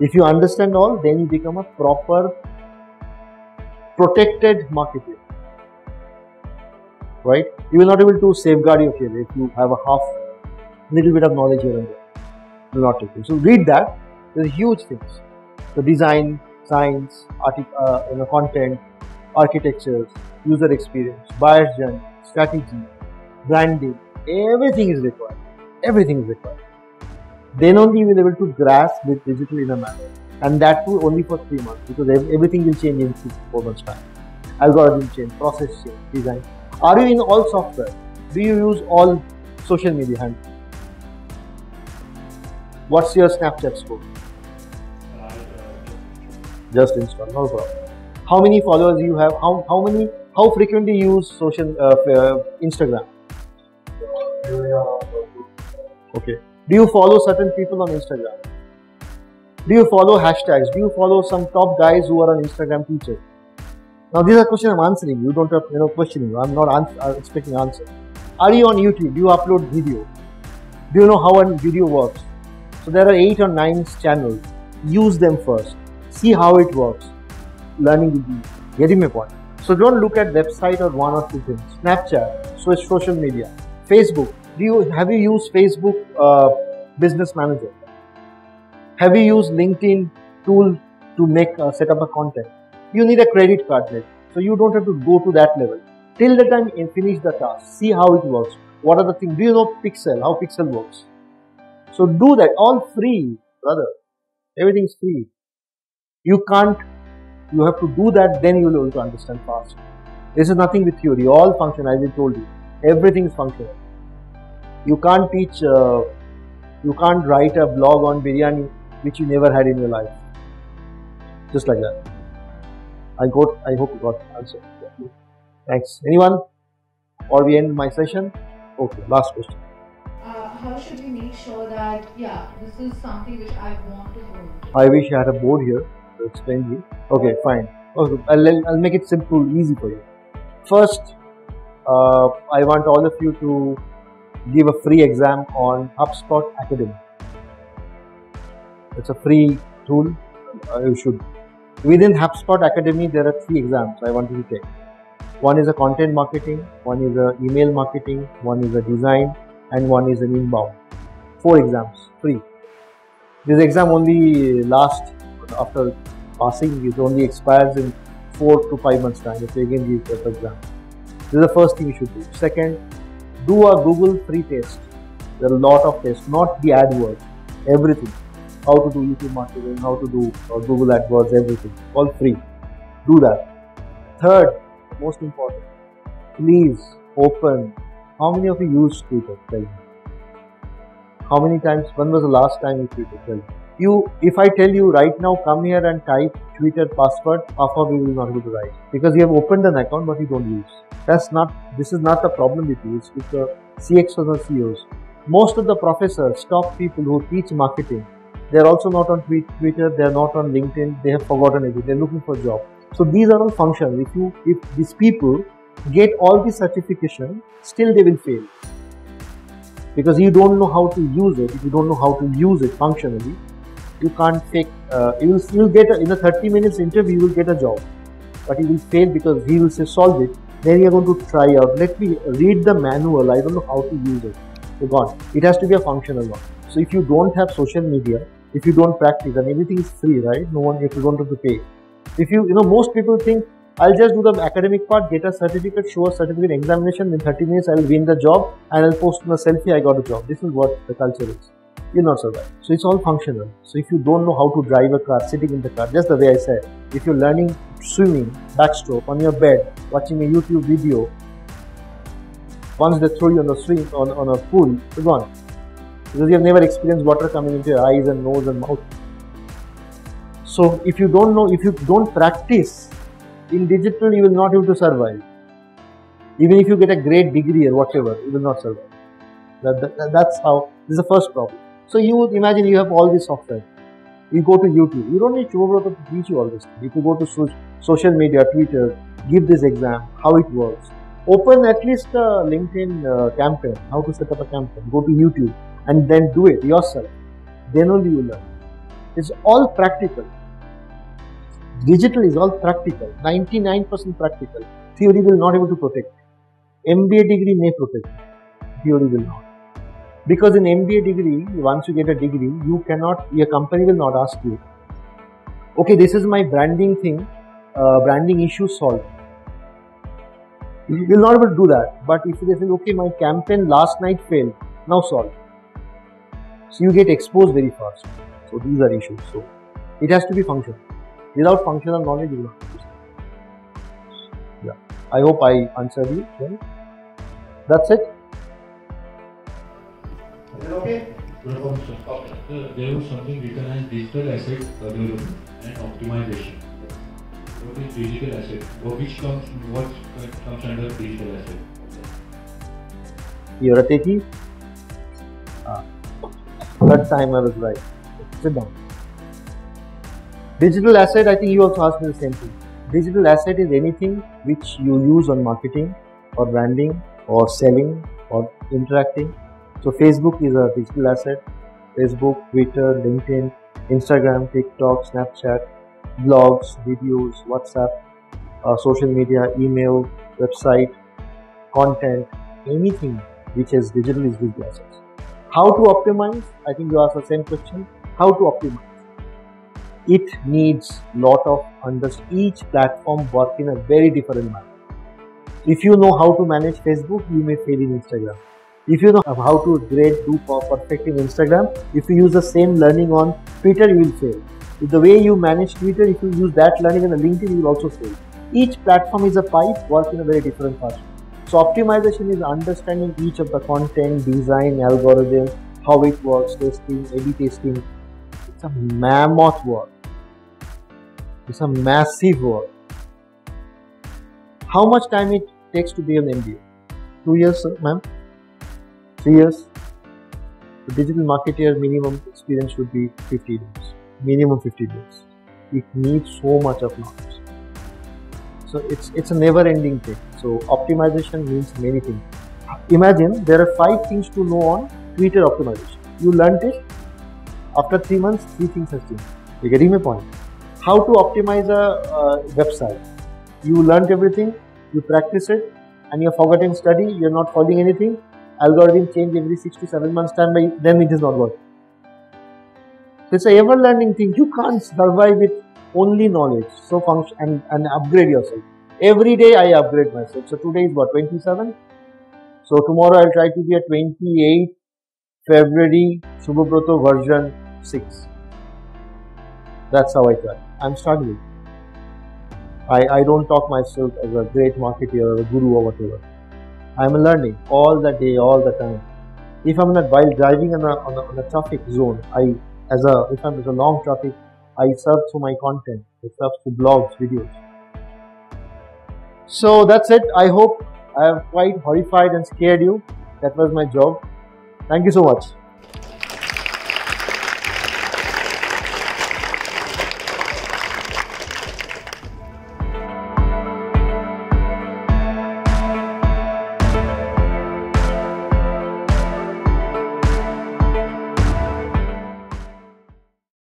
If you understand all, then you become a proper protected marketer. Right? You will not be able to safeguard your career if you have a half little bit of knowledge here and there. Will not take it. So read that. There's huge things. The design, science, artic- uh, you know, content, architectures, user experience, buyer's journey, strategy, branding, everything is required. Everything is required. Then only you will be able to grasp with digital in a manner. And that too only for three months because everything will change in three, four months time. Algorithm change, process change, design. Are you in all software? Do you use all social media handles? What's your Snapchat score? Uh, just install, no problem. How many followers you have? How, how many? How frequently you use social uh, uh, Instagram? Okay. Do you follow certain people on Instagram? Do you follow hashtags? Do you follow some top guys who are on Instagram teachers? Now these are questions I'm answering. You don't have you know questioning. I'm not uh, expecting answer. Are you on YouTube? Do you upload video? Do you know how a video works? So there are eight or nine channels. Use them first. See how it works. Learning will be getting my. So don't look at website or one or two things. Snapchat, so social media. Facebook. Do you have you used Facebook uh, Business Manager? Have you used LinkedIn tool to make uh, set up a content? You need a credit card then. So you don't have to go to that level. Till the time you finish the task, see how it works. What are the things? Do you know Pixel? How Pixel works? So do that. All free, brother. Everything is free. You can't. You have to do that. Then you will be able to understand fast. This is nothing with theory. All function. As I told you, everything is functional. You can't teach. Uh, you can't write a blog on biryani which you never had in your life. Just like that. I got. I hope you got the answer. Thanks. Anyone? Or we end my session? Okay. Last question. Uh, how should we make sure that yeah, this is something which I want to hold? I wish I had a board here to explain you. Okay, fine. Okay, I'll, I'll I'll make it simple, easy for you. First, uh, I want all of you to give a free exam on HubSpot Academy. It's a free tool. Uh, you should. Within HubSpot Academy, there are three exams I want you to take. One is a content marketing, one is a email marketing, one is a design, and one is an inbound. Four exams, free. This exam only lasts after passing. It only expires in four to five months time. You again the exam. This is the first thing you should do. Second, do a Google free test. There are a lot of tests, not the AdWords, everything. How to do YouTube marketing, how to do uh, Google AdWords, everything. All free. Do that. Third, most important, please open. How many of you use Twitter? Tell me. How many times? When was the last time you tweeted? Tell me. You, if I tell you right now, come here and type Twitter password, half of you will not be able to write because you have opened an account but you don't use. That's not. This is not the problem with you. It's with the CXOs and CEOs. Most of the professors, top people who teach marketing, they're also not on Twitter. They're not on LinkedIn. They have forgotten it. They're looking for a job. So these are all functions. If you, if these people get all the certification, still they will fail because you don't know how to use it. If you don't know how to use it functionally, you can't take Uh, you will you will get a, in a 30 minutes interview. You will get a job, but you will fail because he will say solve it. Then you're going to try out. Let me read the manual. I don't know how to use it. So gone. It has to be a functional one. So if you don't have social media, if you don't practice, and everything is free, right? No one if you don't have to pay. If you you know most people think I'll just do the academic part, get a certificate, show a certificate examination. In 30 minutes, I'll win the job and I'll post my selfie. I got a job. This is what the culture is. You'll not survive. So it's all functional. So if you don't know how to drive a car, sitting in the car, just the way I said, if you're learning swimming, backstroke on your bed, watching a YouTube video, once they throw you on the swing on, on a pool, you're gone. Because you have never experienced water coming into your eyes and nose and mouth. So if you don't know, if you don't practice in digital you will not able to survive. Even if you get a great degree or whatever, you will not survive. That, that, that's how, this is the first problem. So you would imagine you have all this software. You go to YouTube. You don't need Subhobroto to teach you all this. You go to so- social media, Twitter, give this exam, how it works. Open at least a LinkedIn uh, campaign, how to set up a campaign. Go to YouTube and then do it yourself. Then only you learn. It's all practical. Digital is all practical, 99% practical. Theory will not able to protect. MBA degree may protect. Theory will not. Because in MBA degree, once you get a degree, you cannot, your company will not ask you, okay, this is my branding thing, uh, branding issue solved. You will not be able to do that. But if they say, okay, my campaign last night failed, now solve. So you get exposed very fast. So these are issues. So it has to be functional. Without functional knowledge, you will not do Yeah. I hope I answered you. That's it. Is it okay? Good point, sir. Sir, there was something written as digital asset development and optimization. What is digital asset? What which comes what comes under digital asset? You're a techie? Ah. That time I was right. Sit down. Digital asset, I think you also asked me the same thing. Digital asset is anything which you use on marketing or branding or selling or interacting. So Facebook is a digital asset. Facebook, Twitter, LinkedIn, Instagram, TikTok, Snapchat, blogs, videos, WhatsApp, uh, social media, email, website, content, anything which is digital is digital assets. How to optimize? I think you asked the same question. How to optimize? It needs lot of under each platform work in a very different manner. If you know how to manage Facebook, you may fail in Instagram. If you know how to grade do per- perfect in Instagram, if you use the same learning on Twitter, you will fail. If the way you manage Twitter, if you use that learning on LinkedIn, you will also fail. Each platform is a pipe, work in a very different fashion. So optimization is understanding each of the content, design, algorithm, how it works, testing, A/B testing. It's a mammoth work. It's a massive work. How much time it takes to be an MBA? Two years, ma'am? Three years? The digital marketer minimum experience should be 50 days. Minimum 50 days. It needs so much of knowledge. So it's it's a never-ending thing. So optimization means many things. Imagine there are five things to know on Twitter optimization. You learned it. After three months, three things have changed. You're getting my point. How to optimize a, uh website? You learned everything. You practice it, and you're forgetting study. You're not following anything. Algorithm change every six to seven months time. By then it is not working. It's a ever learning thing. You can't survive with only knowledge. So function and, and upgrade yourself. Every day I upgrade myself. So today is what 27. So tomorrow I'll try to be a 28 February Subhobroto version 6. That's how I try. I'm struggling. I, I don't talk myself as a great marketer or a guru or whatever. I'm learning all the day, all the time. If I'm not while driving on a, on a, on a traffic zone, I as a if I'm in a long traffic, I serve through my content. I serve through blogs, videos. So that's it. I hope I have quite horrified and scared you. That was my job. Thank you so much.